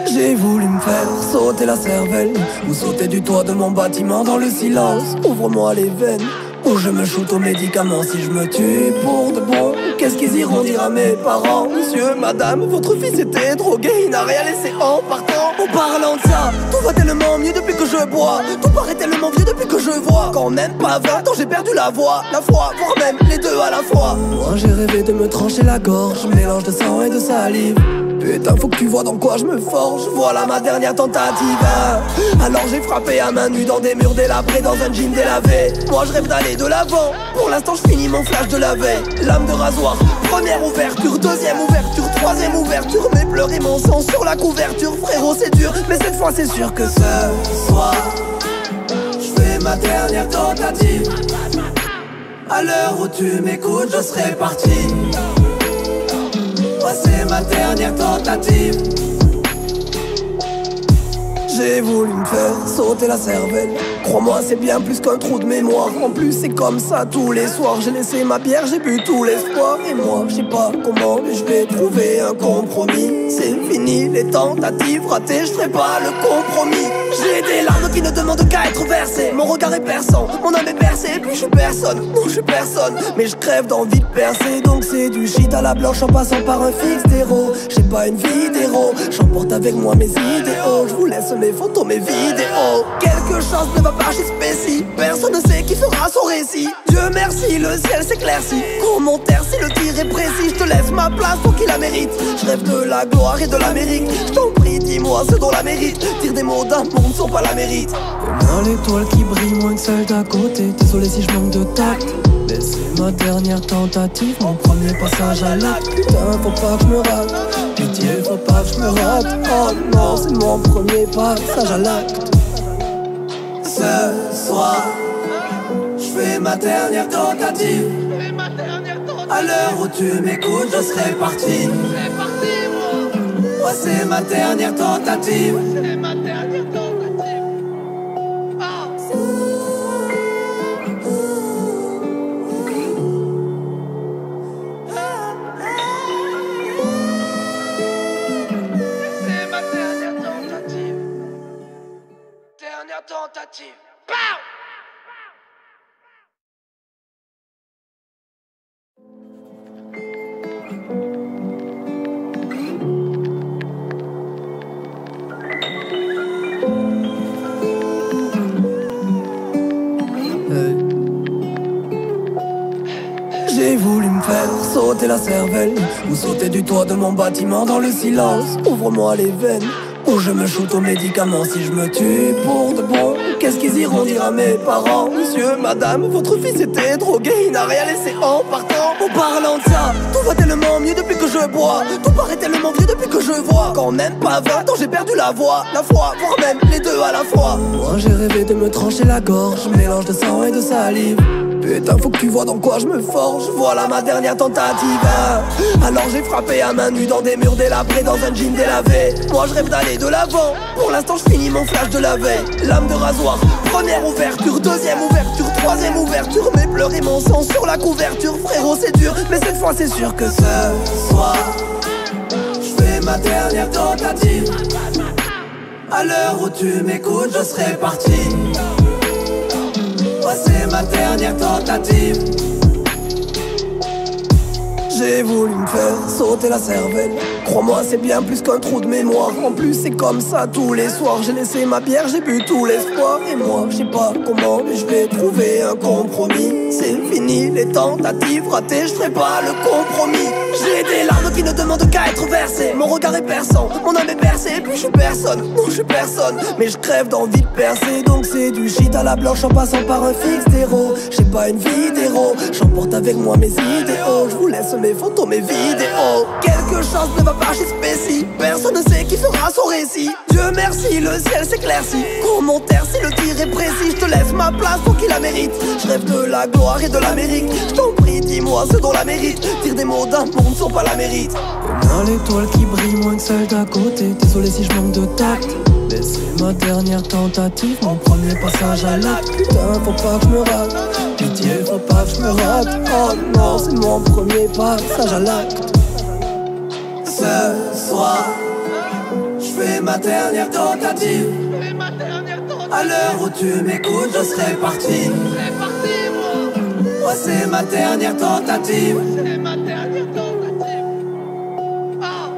J'ai voulu me faire sauter la cervelle Ou sauter du toit de mon bâtiment dans le silence. Ouvre-moi les veines Ou je me shoot aux médicaments si je me tue pour de bon Qu'est-ce qu'ils iront dire à mes parents Monsieur, madame, votre fils était drogué Il n'a rien laissé en partant. En parlant de ça, tout va tellement mieux depuis que je bois. Tout paraît tellement vieux depuis que je vois. Quand même pas 20 ans j'ai perdu la voix. La foi, voire même les deux à la fois. Moi j'ai rêvé de me trancher la gorge. Mélange de sang et de salive Putain, faut que tu vois dans quoi je me forge. Voilà ma dernière tentative. Alors j'ai frappé à main nue dans des murs délabrés, dans un jean délavé. Moi je rêve d'aller de l'avant. Pour l'instant, je finis mon flash de la veille. Lame de rasoir, première ouverture, deuxième ouverture, troisième ouverture. Mes pleurs et mon sang sur la couverture. Frérot, c'est dur, mais cette fois c'est sûr que ce soir, je fais ma dernière tentative. À l'heure où tu m'écoutes, je serai parti. C'est ma dernière tentative J'ai voulu me faire sauter la cervelle. Crois-moi c'est bien plus qu'un trou de mémoire. En plus c'est comme ça tous les soirs. J'ai laissé ma bière, j'ai bu tout l'espoir. Et moi je sais pas comment mais je vais trouver un compromis. C'est fini les tentatives ratées Je ferai pas le compromis. J'ai des larmes qui ne demandent qu'à être versées. Mon regard est perçant, mon âme est percée. Puis je suis personne, non je suis personne. Mais je crève d'envie de percer. Donc c'est du shit à la blanche en passant par un fixe d'héros. J'ai pas une vie d'héros. J'emporte avec moi mes idéaux. Je vous laisse mes photos, mes vidéos. Quelque chose ne va pas chez Spécie Personne ne sait qui fera son récit. Dieu merci, le ciel s'éclaircit. Commentaire si le tir est précis Je te laisse ma place pour qu'il la mérite. Je rêve de la gloire et de l'Amérique. Je t'en prie, dis-moi ce dont la mérite. Tire des mots d'un monde sont pas la mérite. A l'étoile qui brille moins que celle d'à côté. Désolé si je manque de tact. C'est ma dernière tentative, mon premier passage à l'acte. Putain, faut pas que je me rate Pitié, faut pas que je me rate Oh non, c'est mon premier passage à l'acte Ce soir, je fais ma dernière tentative À l'heure où tu m'écoutes, je serai parti. Moi, c'est ma dernière tentative. J'ai voulu me faire sauter la cervelle Ou sauter du toit de mon bâtiment dans le silence. Ouvre-moi les veines Ou je me shoot aux médicaments si je me tue pour de bon Qu'est-ce qu'ils iront dire à mes parents Monsieur, madame, votre fils était drogué Il n'a rien laissé en partant. En parlant de ça, tout va tellement mieux depuis que je bois. Tout paraît tellement vieux depuis que je vois. Quand même pas 20 ans j'ai perdu la voix. La foi, voire même les deux à la fois. Moi j'ai rêvé de me trancher la gorge. Mélange de sang et de salive Putain, faut que tu vois dans quoi je me forge. Voilà ma dernière tentative. Alors j'ai frappé à main nue dans des murs délabrés, dans un jean délavé. Moi je rêve d'aller de l'avant. Pour l'instant, je finis mon flash de la veille. Lame de rasoir, première ouverture, deuxième ouverture, troisième ouverture. Mes pleurs et mon sang sur la couverture. Frérot, c'est dur, mais cette fois c'est sûr que ce soir, je fais ma dernière tentative. À l'heure où tu m'écoutes, je serai parti. C'est ma dernière tentative. J'ai voulu me faire sauter la cervelle. Crois-moi c'est bien plus qu'un trou de mémoire. En plus c'est comme ça tous les soirs. J'ai laissé ma bière, j'ai bu tout l'espoir. Et moi je sais pas comment mais je vais trouver un compromis C'est fini les tentatives ratées Je ferai pas le compromis. J'ai des larmes qui ne demandent qu'à être versées. Mon regard est perçant, mon âme est percée. Et puis je suis personne, non je suis personne. Mais je crève d'envie de percer Donc c'est du shit à la blanche en passant par un fixe d'héros. J'ai pas une vie J'emporte avec moi mes idéaux. Je vous laisse mes photos, mes vidéos. Quelque chose ne va pas chez Spécie. Personne ne sait qui fera son récit. Dieu merci, le ciel s'éclaircit. Commentaire si le tir est précis. Je te laisse ma place pour qu'il la mérite. Je rêve de la gloire et de l'Amérique. Je t'en prie, dis-moi ce dont la mérite. Dire des mots d'un monde sont pas la mérite. Et moi l'étoile qui brille moins que celle d'à côté. Désolé si je manque de tact. Mais c'est ma dernière tentative Mon premier passage à l'acte. Putain, faut pas que je me rate. Pitié, faut pas que je me rate. Oh non, c'est mon premier passage à l'acte. Ce soir, je fais ma dernière tentative. C'est ma dernière tentative. À l'heure où tu m'écoutes, je serai parti C'est parti, c'est ma dernière tentative C'est ma dernière tentative. Ah.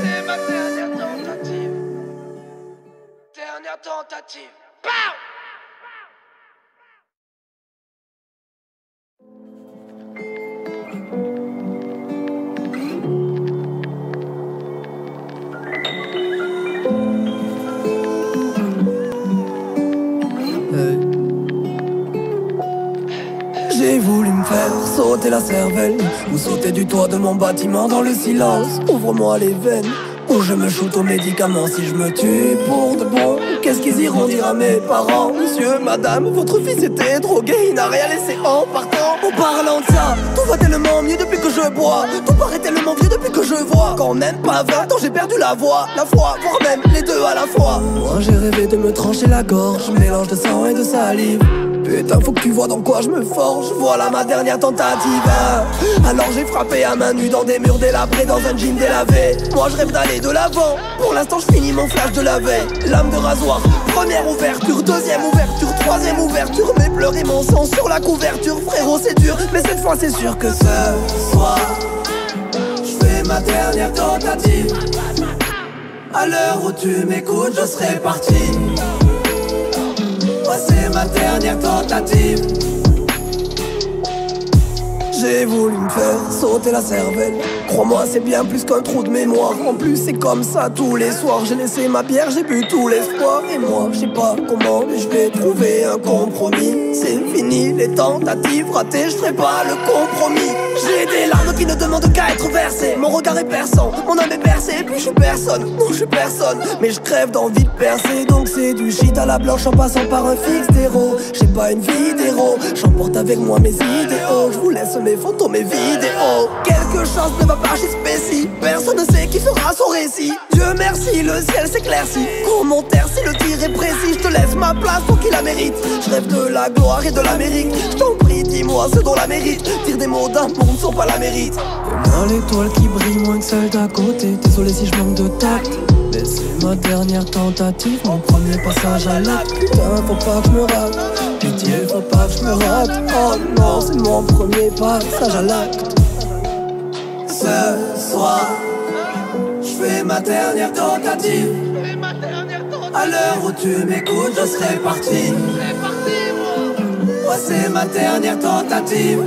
C'est ma dernière tentative. Dernière tentative Pow! J'ai voulu me faire sauter la cervelle Ou sauter du toit de mon bâtiment dans le silence. Ouvre-moi les veines Ou je me shoot aux médicaments si je me tue pour de bon Qu'est-ce qu'ils iront dire à mes parents? Monsieur, madame, votre fils était drogué Il n'a rien laissé en partant. En parlant de ça, tout va tellement mieux depuis que je bois. Tout paraît tellement vieux depuis que je vois. Quand même pas 20 ans j'ai perdu la voix. La foi, voire même les deux à la fois. Moi j'ai rêvé de me trancher la gorge. Mélange de sang et de salive Putain, faut que tu vois dans quoi je me forge. Voilà ma dernière tentative. Alors j'ai frappé à main nue dans des murs délabrés, dans un jean délavé. Moi je rêve d'aller de l'avant. Pour l'instant, je finis mon flash de la veille. Lame de rasoir, première ouverture, deuxième ouverture, troisième ouverture. Mes pleurs et mon sang sur la couverture. Frérot, c'est dur, mais cette fois c'est sûr que ce soir, je fais ma dernière tentative. À l'heure où tu m'écoutes, je serai parti. C'est ma dernière tentative J'ai voulu me faire sauter la cervelle Crois-moi, c'est bien plus qu'un trou de mémoire. En plus, c'est comme ça tous les soirs. J'ai laissé ma bière, j'ai bu tout l'espoir. Et moi, je sais pas comment, mais je vais trouver un compromis. C'est fini les tentatives ratées, je ferai pas le compromis. J'ai des larmes qui ne demandent qu'à être versées. Mon regard est perçant, mon âme est percée. Et puis je suis personne, non, je suis personne. Mais je crève d'envie de percer. Donc c'est du shit à la blanche en passant par un fixe d'héros. J'ai pas une vie d'héros, j'emporte avec moi mes idéaux. Je vous laisse mes photos, mes vidéos. Quelque chose ne va pas chez Spécie. Personne ne sait qui fera son récit. Dieu merci, le ciel s'éclaircit. Commentaire si le tir est précis. Je te laisse ma place pour qu'il la mérite. Je rêve de la gloire et de l'Amérique. Je t'en prie, dis-moi ce dont la mérite. Dire des mots d'un monde sont pas la mérite. Moi l'étoile qui brille moins que celle d'à côté Désolé si je manque de tact Mais c'est ma dernière tentative Mon premier passage à l'acte Putain, faut pas que je me rate. Pitié, faut pas que je me rate. Oh non, c'est mon premier passage à l'acte. Ce soir, je fais ma dernière tentative. À l'heure où tu m'écoutes, je serai parti. C'est parti, moi. Moi, c'est ma dernière tentative.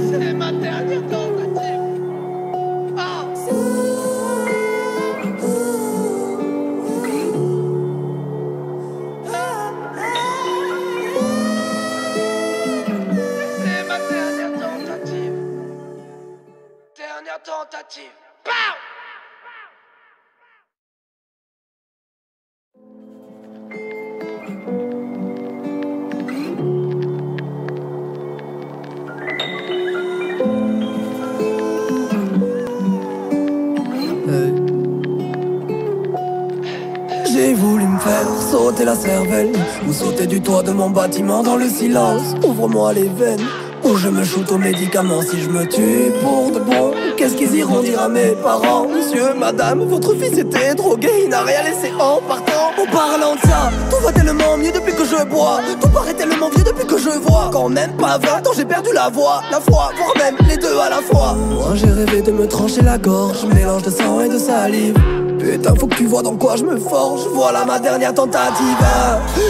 J'ai voulu me faire sauter la cervelle Ou sauter du toit de mon bâtiment dans le silence. Ouvre-moi les veines Ou je me shoot aux médicaments si je me tue pour de bon Qu'est-ce qu'ils iront dire à mes parents Monsieur, madame, votre fils était drogué Il n'a rien laissé en partant. En parlant de ça, tout va tellement mieux depuis que je bois. Tout paraît tellement vieux depuis que je vois. Quand même pas 20 ans j'ai perdu la voix La foi, voire même les deux à la fois. Moi j'ai rêvé de me trancher la gorge Mélange de sang et de salive Putain, faut que tu vois dans quoi je me forge. Voilà ma dernière tentative.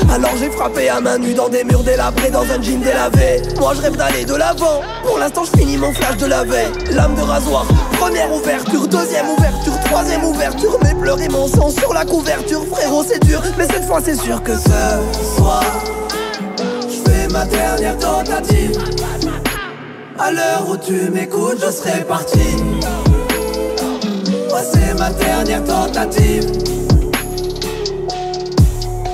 Alors j'ai frappé à main nue dans des murs délabrés, dans un jean délavé. Moi je rêve d'aller de l'avant. Pour l'instant, je finis mon flash de la veille. Lame de rasoir, première ouverture, deuxième ouverture, troisième ouverture. Mes pleurs et mon sang sur la couverture. Frérot, c'est dur, mais cette fois c'est sûr que ce soir, je fais ma dernière tentative. À l'heure où tu m'écoutes, je serai parti. C'est ma dernière tentative.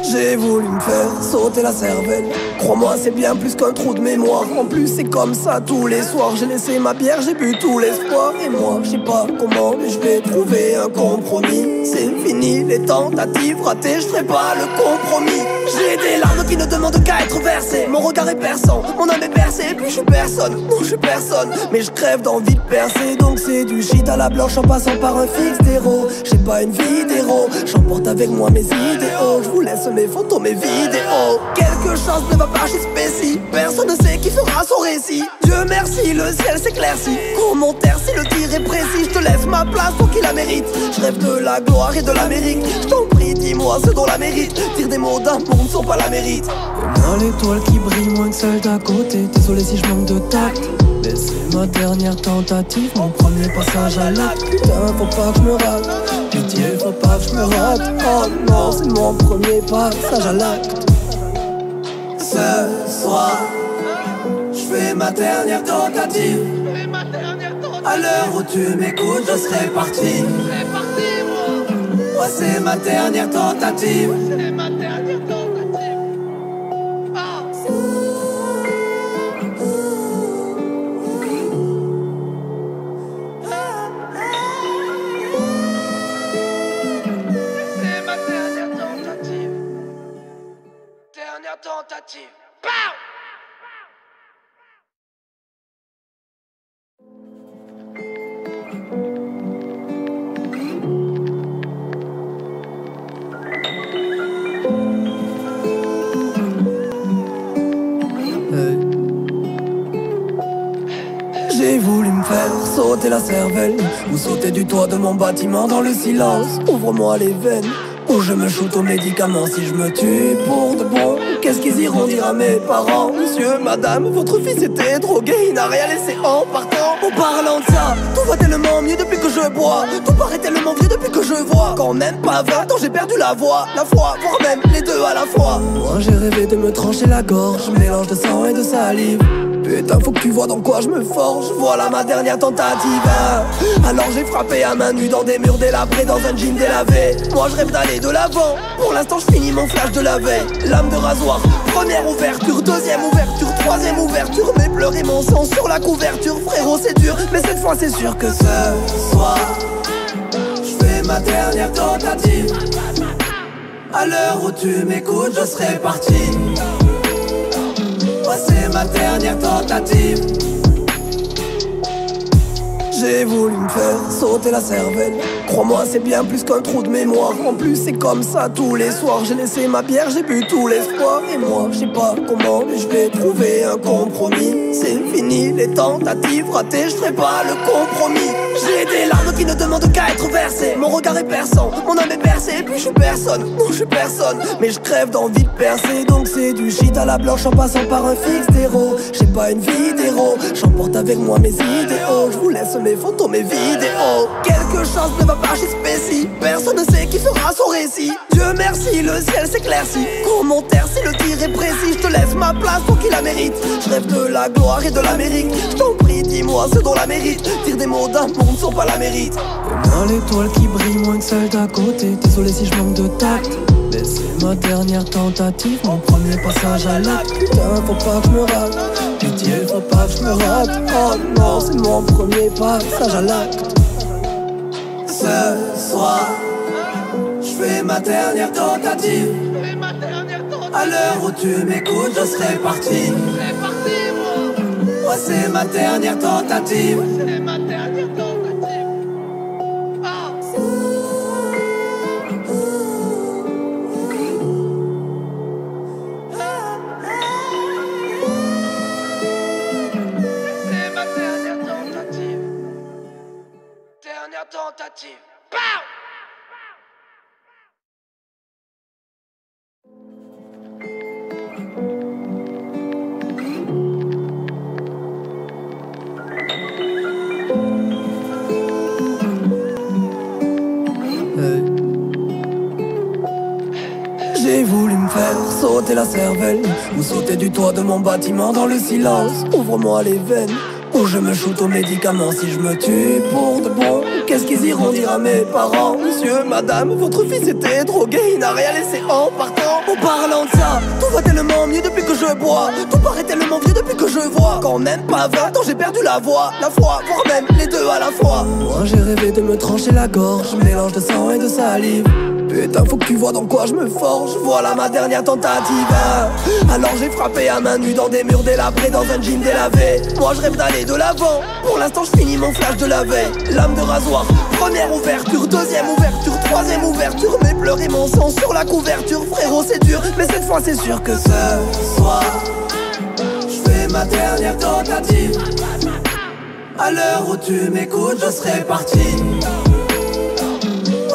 J'ai voulu me faire sauter la cervelle. Crois-moi c'est bien plus qu'un trou de mémoire. En plus c'est comme ça tous les soirs. J'ai laissé ma bière, j'ai bu tout l'espoir. Et moi je sais pas comment mais je vais trouver un compromis. C'est fini les tentatives ratées Je pas le compromis J'ai des larmes qui ne demandent qu'à être versées. Mon regard est perçant, mon âme est percée. Et puis je suis personne, non je suis personne. Mais je crève d'envie de percer. Donc c'est du shit à la blanche en passant par un fixe d'héros. J'ai pas une vie d'héros. J'emporte avec moi mes idéaux. Je vous laisse mes photos, mes vidéos. Quelque chose ne va pas chez Spécie. Personne ne sait qui fera son récit. Dieu merci, le ciel s'éclaircit. Commentaire si le tir est précis Je te laisse ma place pour qu'il la mérite. Je rêve de la gloire et de l'Amérique. Je t'en prie, dis-moi ce dont la mérite. Dire des mots d'un monde sont pas la mérite. Et moi l'étoile qui brille moins que celle d'à côté. Désolé si je manque de tact. Mais c'est ma dernière tentative Mon premier passage à l'acte. Putain, faut pas que je me rate. Pitié, faut pas que je me rate. Oh non, c'est mon premier passage à l'acte. Ce soir, je fais ma dernière tentative. C'est ma dernière tentative. À l'heure où tu m'écoutes, je serai parti. C'est parti, moi. Moi c'est ma dernière tentative Tentative. Pow! J'ai voulu me faire sauter la cervelle Ou sauter du toit de mon bâtiment dans le silence Ouvre-moi les veines Ou je me shoot aux médicaments si je me tue pour de bon Qu'est-ce qu'ils iront dire à mes parents Monsieur, madame, votre fils était drogué Il n'a rien laissé en partant. En parlant de ça, tout va tellement mieux depuis que je bois. Tout paraît tellement vieux depuis que je vois. Quand même pas 20 ans j'ai perdu la voix. La foi, voire même les deux à la fois. Moi j'ai rêvé de me trancher la gorge. Mélange de sang et de salive Putain, faut que tu vois dans quoi je me forge. Voilà ma dernière tentative. Alors j'ai frappé à main nue dans des murs délabrés, dans un jean délavé. Moi je rêve d'aller de l'avant. Pour l'instant, je finis mon flash de la veille. Lame de rasoir, première ouverture, deuxième ouverture, troisième ouverture. Mes pleurs et mon sang sur la couverture. Frérot, c'est dur, mais cette fois, c'est sûr que ce soir, je fais ma dernière tentative. À l'heure où tu m'écoutes, je serai parti ma dernière tentative. J'ai voulu me faire sauter la cervelle. Crois-moi, c'est bien plus qu'un trou de mémoire. En plus, c'est comme ça tous les soirs. J'ai laissé ma bière, j'ai bu tout l'espoir. Et moi, je sais pas comment, mais je vais trouver un compromis. C'est fini les tentatives ratées, je ferai pas le compromis. J'ai des larmes qui ne demandent qu'à être versées. Mon regard est perçant, mon âme est percée. Puis je suis personne, non, je suis personne. Mais je crève d'envie de percer. Donc c'est du shit à la blanche en passant par un fixe d'héros. J'ai pas une vie j'emporte avec moi mes idéaux. Je vous laisse mes photos, mes vidéos. Quelque chose ne va pas spécie Personne ne sait qui fera son récit. Dieu merci, le ciel s'éclaircit. Commentaire si le tir est précis. Je te laisse ma place pour qu'il la mérite. Je rêve de la gloire et de l'Amérique. Je t'en prie, dis-moi ce dont la mérite. Dire des mots d'un monde sont pas la mérite. Comme l'étoile qui brille moins que celle d'à côté. Désolé si je manque de tact. Mais c'est ma dernière tentative, mon premier passage à l'acte. Putain, faut pas que je me rate. Pitié, faut pas que je me rate. Oh non, c'est mon premier passage à l'acte. Ce soir, je fais ma dernière tentative. À l'heure où tu m'écoutes, je serai parti. Moi, c'est ma dernière tentative. Tentative. J'ai voulu me faire sauter la cervelle Ou sauter du toit de mon bâtiment dans le silence. Ouvre-moi les veines Ou je me shoot aux médicaments si je me tue pour de bon Qu'est-ce qu'ils iront dire à mes parents Monsieur, madame, votre fils était drogué Il n'a rien laissé en partant. En parlant de ça, tout va tellement mieux depuis que je bois. Tout paraît tellement vieux depuis que je vois. Quand même pas 20 ans j'ai perdu la voix. La foi, voire même les deux à la fois. Moi j'ai rêvé de me trancher la gorge. Mélange de sang et de salive Putain, faut que tu vois dans quoi je me forge. Voilà ma dernière tentative. Alors j'ai frappé à main nue dans des murs délabrés, dans un jean délavé. Moi je rêve d'aller de l'avant. Pour l'instant, je finis mon flash de la veille. Lame de rasoir, première ouverture, deuxième ouverture, troisième ouverture. Mes pleurs et mon sang sur la couverture. Frérot, c'est dur, mais cette fois, c'est sûr que ce soir, je fais ma dernière tentative. À l'heure où tu m'écoutes, je serai parti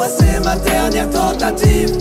c'est ma dernière tentative.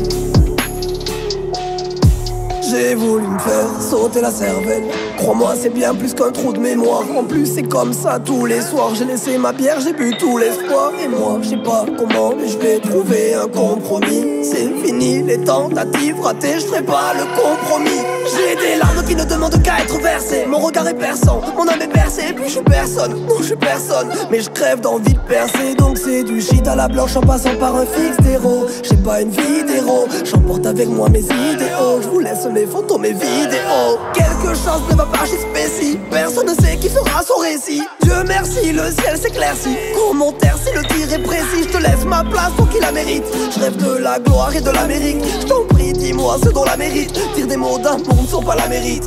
J'ai voulu me faire sauter la cervelle. Crois-moi, c'est bien plus qu'un trou de mémoire. En plus, c'est comme ça tous les soirs. J'ai laissé ma bière, j'ai bu tout l'espoir. Et moi, je sais pas comment, mais je vais trouver un compromis. C'est fini les tentatives ratées, je ferai pas le compromis. J'ai des larmes qui ne demandent qu'à être versées. Mon regard est perçant, mon âme est percée. Et puis je suis personne, non, je suis personne. Mais je crève d'envie de percer. Donc c'est du shit à la blanche en passant par un fixe d'héros. J'ai pas une vie d'héros, j'emporte avec moi mes idéaux. Je vous laisse mes photos, mes vidéos. Quelque chose ne va pas chez Spécie. Personne ne sait qui fera son récit. Dieu merci, le ciel s'éclaircit. Commentaire si le tir est précis. Je te laisse ma place pour qu'il la mérite. Je rêve de la et de l'Amérique. Je t'en prie, dis-moi ce dont la mérite. Dire des mots d'un monde sont pas la mérite.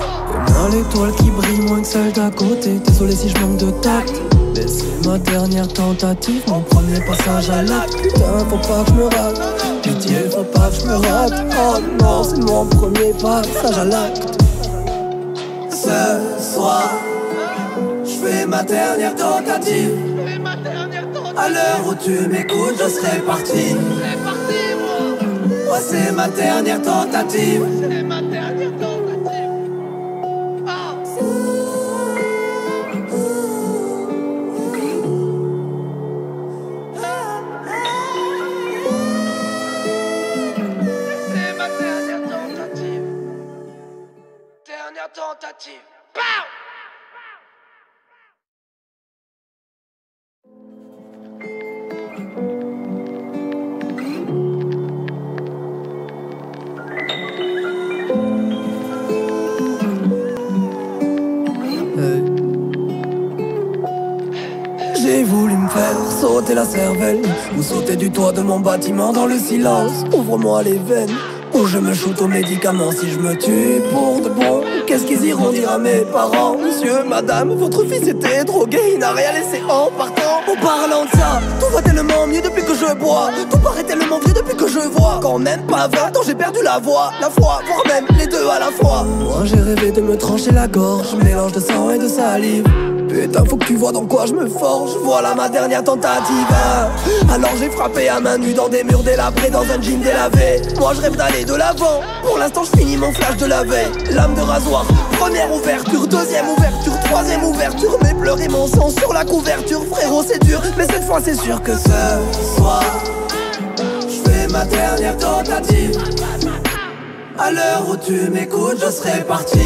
Comme l'étoile qui brille moins que celle d'à côté. Désolé si je manque de tact. Mais c'est ma dernière tentative, mon premier passage à l'acte. Putain, faut pas que je me rate. Pitié, faut pas que je me rate. Oh non, c'est mon premier passage à l'acte. Ce soir, je fais ma dernière tentative. À l'heure où tu m'écoutes, je serai parti. C'est ma dernière tentative. C'est ma dernière tentative. Ah. C'est ma dernière tentative. Dernière tentative. La cervelle Ou sauter du toit de mon bâtiment dans le silence. Ouvre-moi les veines Ou je me shoot aux médicaments. Si je me tue pour de bon Qu'est-ce qu'ils iront dire à mes parents? Monsieur, madame, votre fils était drogué Il n'a rien laissé en partant. En parlant de ça, tout va tellement mieux depuis que je bois. Tout paraît tellement vieux depuis que je vois. Quand même pas 20 ans j'ai perdu la voix. La foi, voire même les deux à la fois. Moi j'ai rêvé de me trancher la gorge. Mélange de sang et de salive Putain, faut que tu vois dans quoi je me forge. Voilà ma dernière tentative. Alors j'ai frappé à main nue dans des murs délabrés, dans un jean délavé. Moi je rêve d'aller de l'avant. Pour l'instant, je finis mon flash de la veille. Lame de rasoir, première ouverture, deuxième ouverture, troisième ouverture. Mes pleurs et mon sang sur la couverture. Frérot, c'est dur, mais cette fois, c'est sûr que ce soir, je fais ma dernière tentative. À l'heure où tu m'écoutes, je serai parti.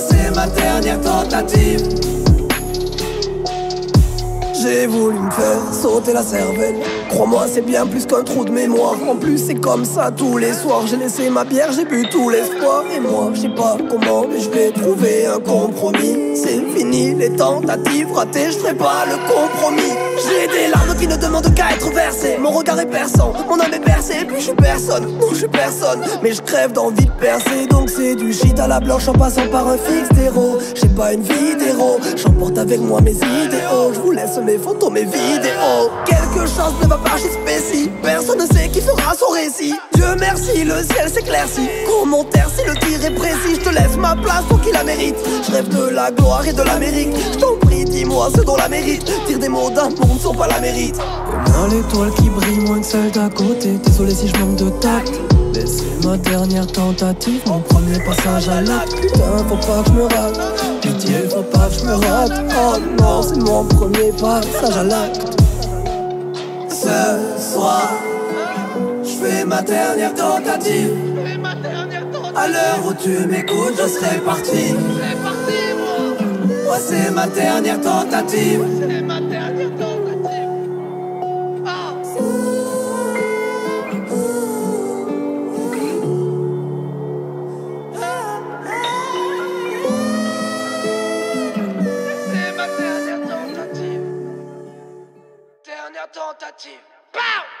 C'est ma dernière tentative. J'ai voulu me faire sauter la cervelle. Crois-moi c'est bien plus qu'un trou de mémoire. En plus c'est comme ça tous les soirs. J'ai laissé ma bière, j'ai bu tout l'espoir. Et moi je sais pas comment mais je vais trouver un compromis. C'est fini les tentatives ratées Je ferai pas le compromis J'ai des larmes qui ne demandent qu'à être versées. Mon regard est perçant, mon âme est percée Et puis je suis personne, non je suis personne. Mais je crève d'envie de percer. Donc c'est du shit à la blanche en passant par un fixe d'héros. J'ai pas une vie d'héros J'emporte avec moi mes idéaux. Je vous laisse mes photos, mes vidéos. Quelque chose ne va pas chez Spécie. Personne ne sait qui fera son récit Dieu merci, le ciel s'éclaircit Commentaire si le tir est précis. Je te laisse ma place pour qu'il la mérite Je rêve de la gloire et de l'Amérique. Je t'en prie, dis-moi ce dont la mérite. Dire des mots d'un monde sont pas la mérite. Demain l'étoile qui brille moins que celle d'à côté. Désolé si je manque de tact. Mais c'est ma dernière tentative Mon premier passage à l'acte. Putain, faut pas que je me rate. Pitié, faut pas que je me rate. Oh non, c'est mon premier passage à l'acte. Ce soir, fais ma dernière tentative C'est ma dernière tentative. À l'heure où tu m'écoutes, je serai parti moi. Moi c'est ma dernière tentative C'est ma dernière tentative. Ah. C'est ma dernière tentative. Dernière tentative. Pow!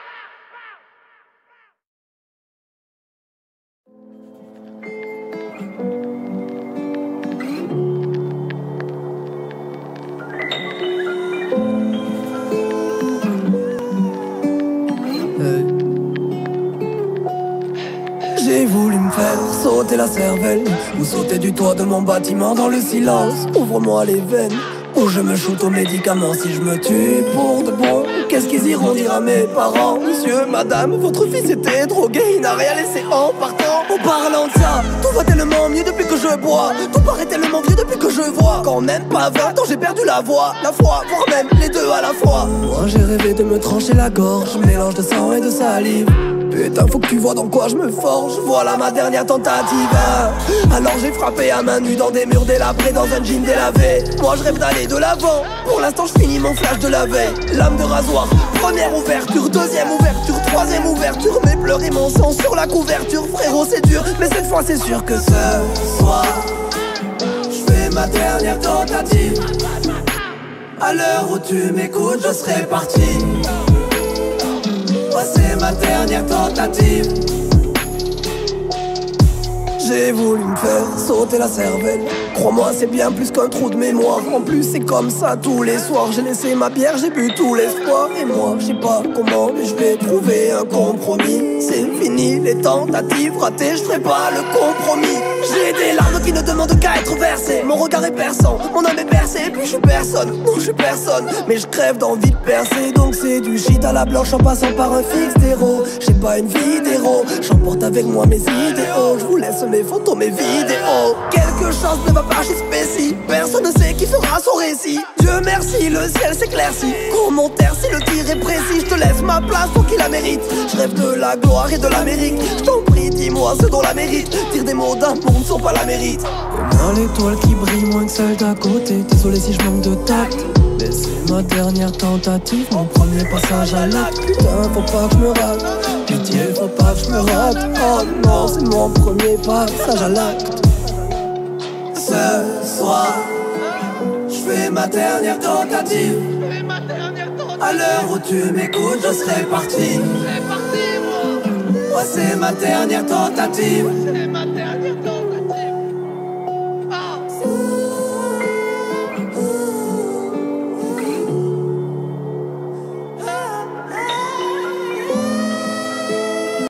Sauter la cervelle sauter du toit de mon bâtiment dans le silence. Ouvre-moi les veines Ou je me shoot aux médicaments. Si je me tue pour de bon Qu'est-ce qu'ils iront dire à mes parents? Monsieur, madame, votre fils était drogué Il n'a rien laissé en partant. En parlant de ça, tout va tellement mieux depuis que je bois. Tout paraît tellement vieux depuis que je vois. Quand même pas 20 ans j'ai perdu la voix La foi, voire même les deux à la fois. Moi j'ai rêvé de me trancher la gorge Mélange de sang et de salive Putain, faut que tu vois dans quoi je me forge. Voilà ma dernière tentative. Alors j'ai frappé à main nue dans des murs délabrés, dans un jean délavé. Moi je rêve d'aller de l'avant. Pour l'instant, je finis mon flash de la veille. Lame de rasoir, première ouverture, deuxième ouverture, troisième ouverture. Mes pleurs et mon sang sur la couverture. Frérot, c'est dur, mais cette fois, c'est sûr que ce soir, je fais ma dernière tentative. À l'heure où tu m'écoutes, je serai parti. C'est ma dernière tentative J'ai voulu me faire sauter la cervelle. Crois-moi, c'est bien plus qu'un trou de mémoire. En plus, c'est comme ça tous les soirs. J'ai laissé ma bière, j'ai bu tout l'espoir. Et moi, je sais pas comment, mais je vais trouver un compromis. C'est fini les tentatives ratées, je ferai pas le compromis. J'ai des larmes qui ne demandent qu'à être versées. Mon regard est perçant, mon âme est percée. Puis je suis personne, non, je suis personne. Mais je crève d'envie de percer. Donc c'est du shit à la blanche en passant par un fixe d'héros. J'ai pas une vie d'héros, j'emporte avec moi mes idéaux. Je vous laisse mes photos, mes vidéos. Quelque chose ne va pas jusqu'ici. Personne ne sait qui fera son récit. Dieu merci, le ciel s'éclaircit. Commentaire si le tir est précis. Je te laisse ma place pour qu'il la mérite. Je rêve de la gloire et de l'Amérique. Je t'en prie, dis-moi ce dont la mérite. Dire des mots d'amour ne sont pas la mérite. Dans l'étoile qui brille moins que celle d'à côté. Désolé si je manque de tact. Mais c'est ma dernière tentative, mon premier passage à l'acte. Putain, faut pas que je me rate. Pitié, faut pas que je me rate. Oh non, c'est mon premier passage à l'acte. Ce soir, je fais ma dernière tentative. C'est ma dernière tentative. À l'heure où tu m'écoutes, je serai parti. Moi. C'est ma dernière tentative.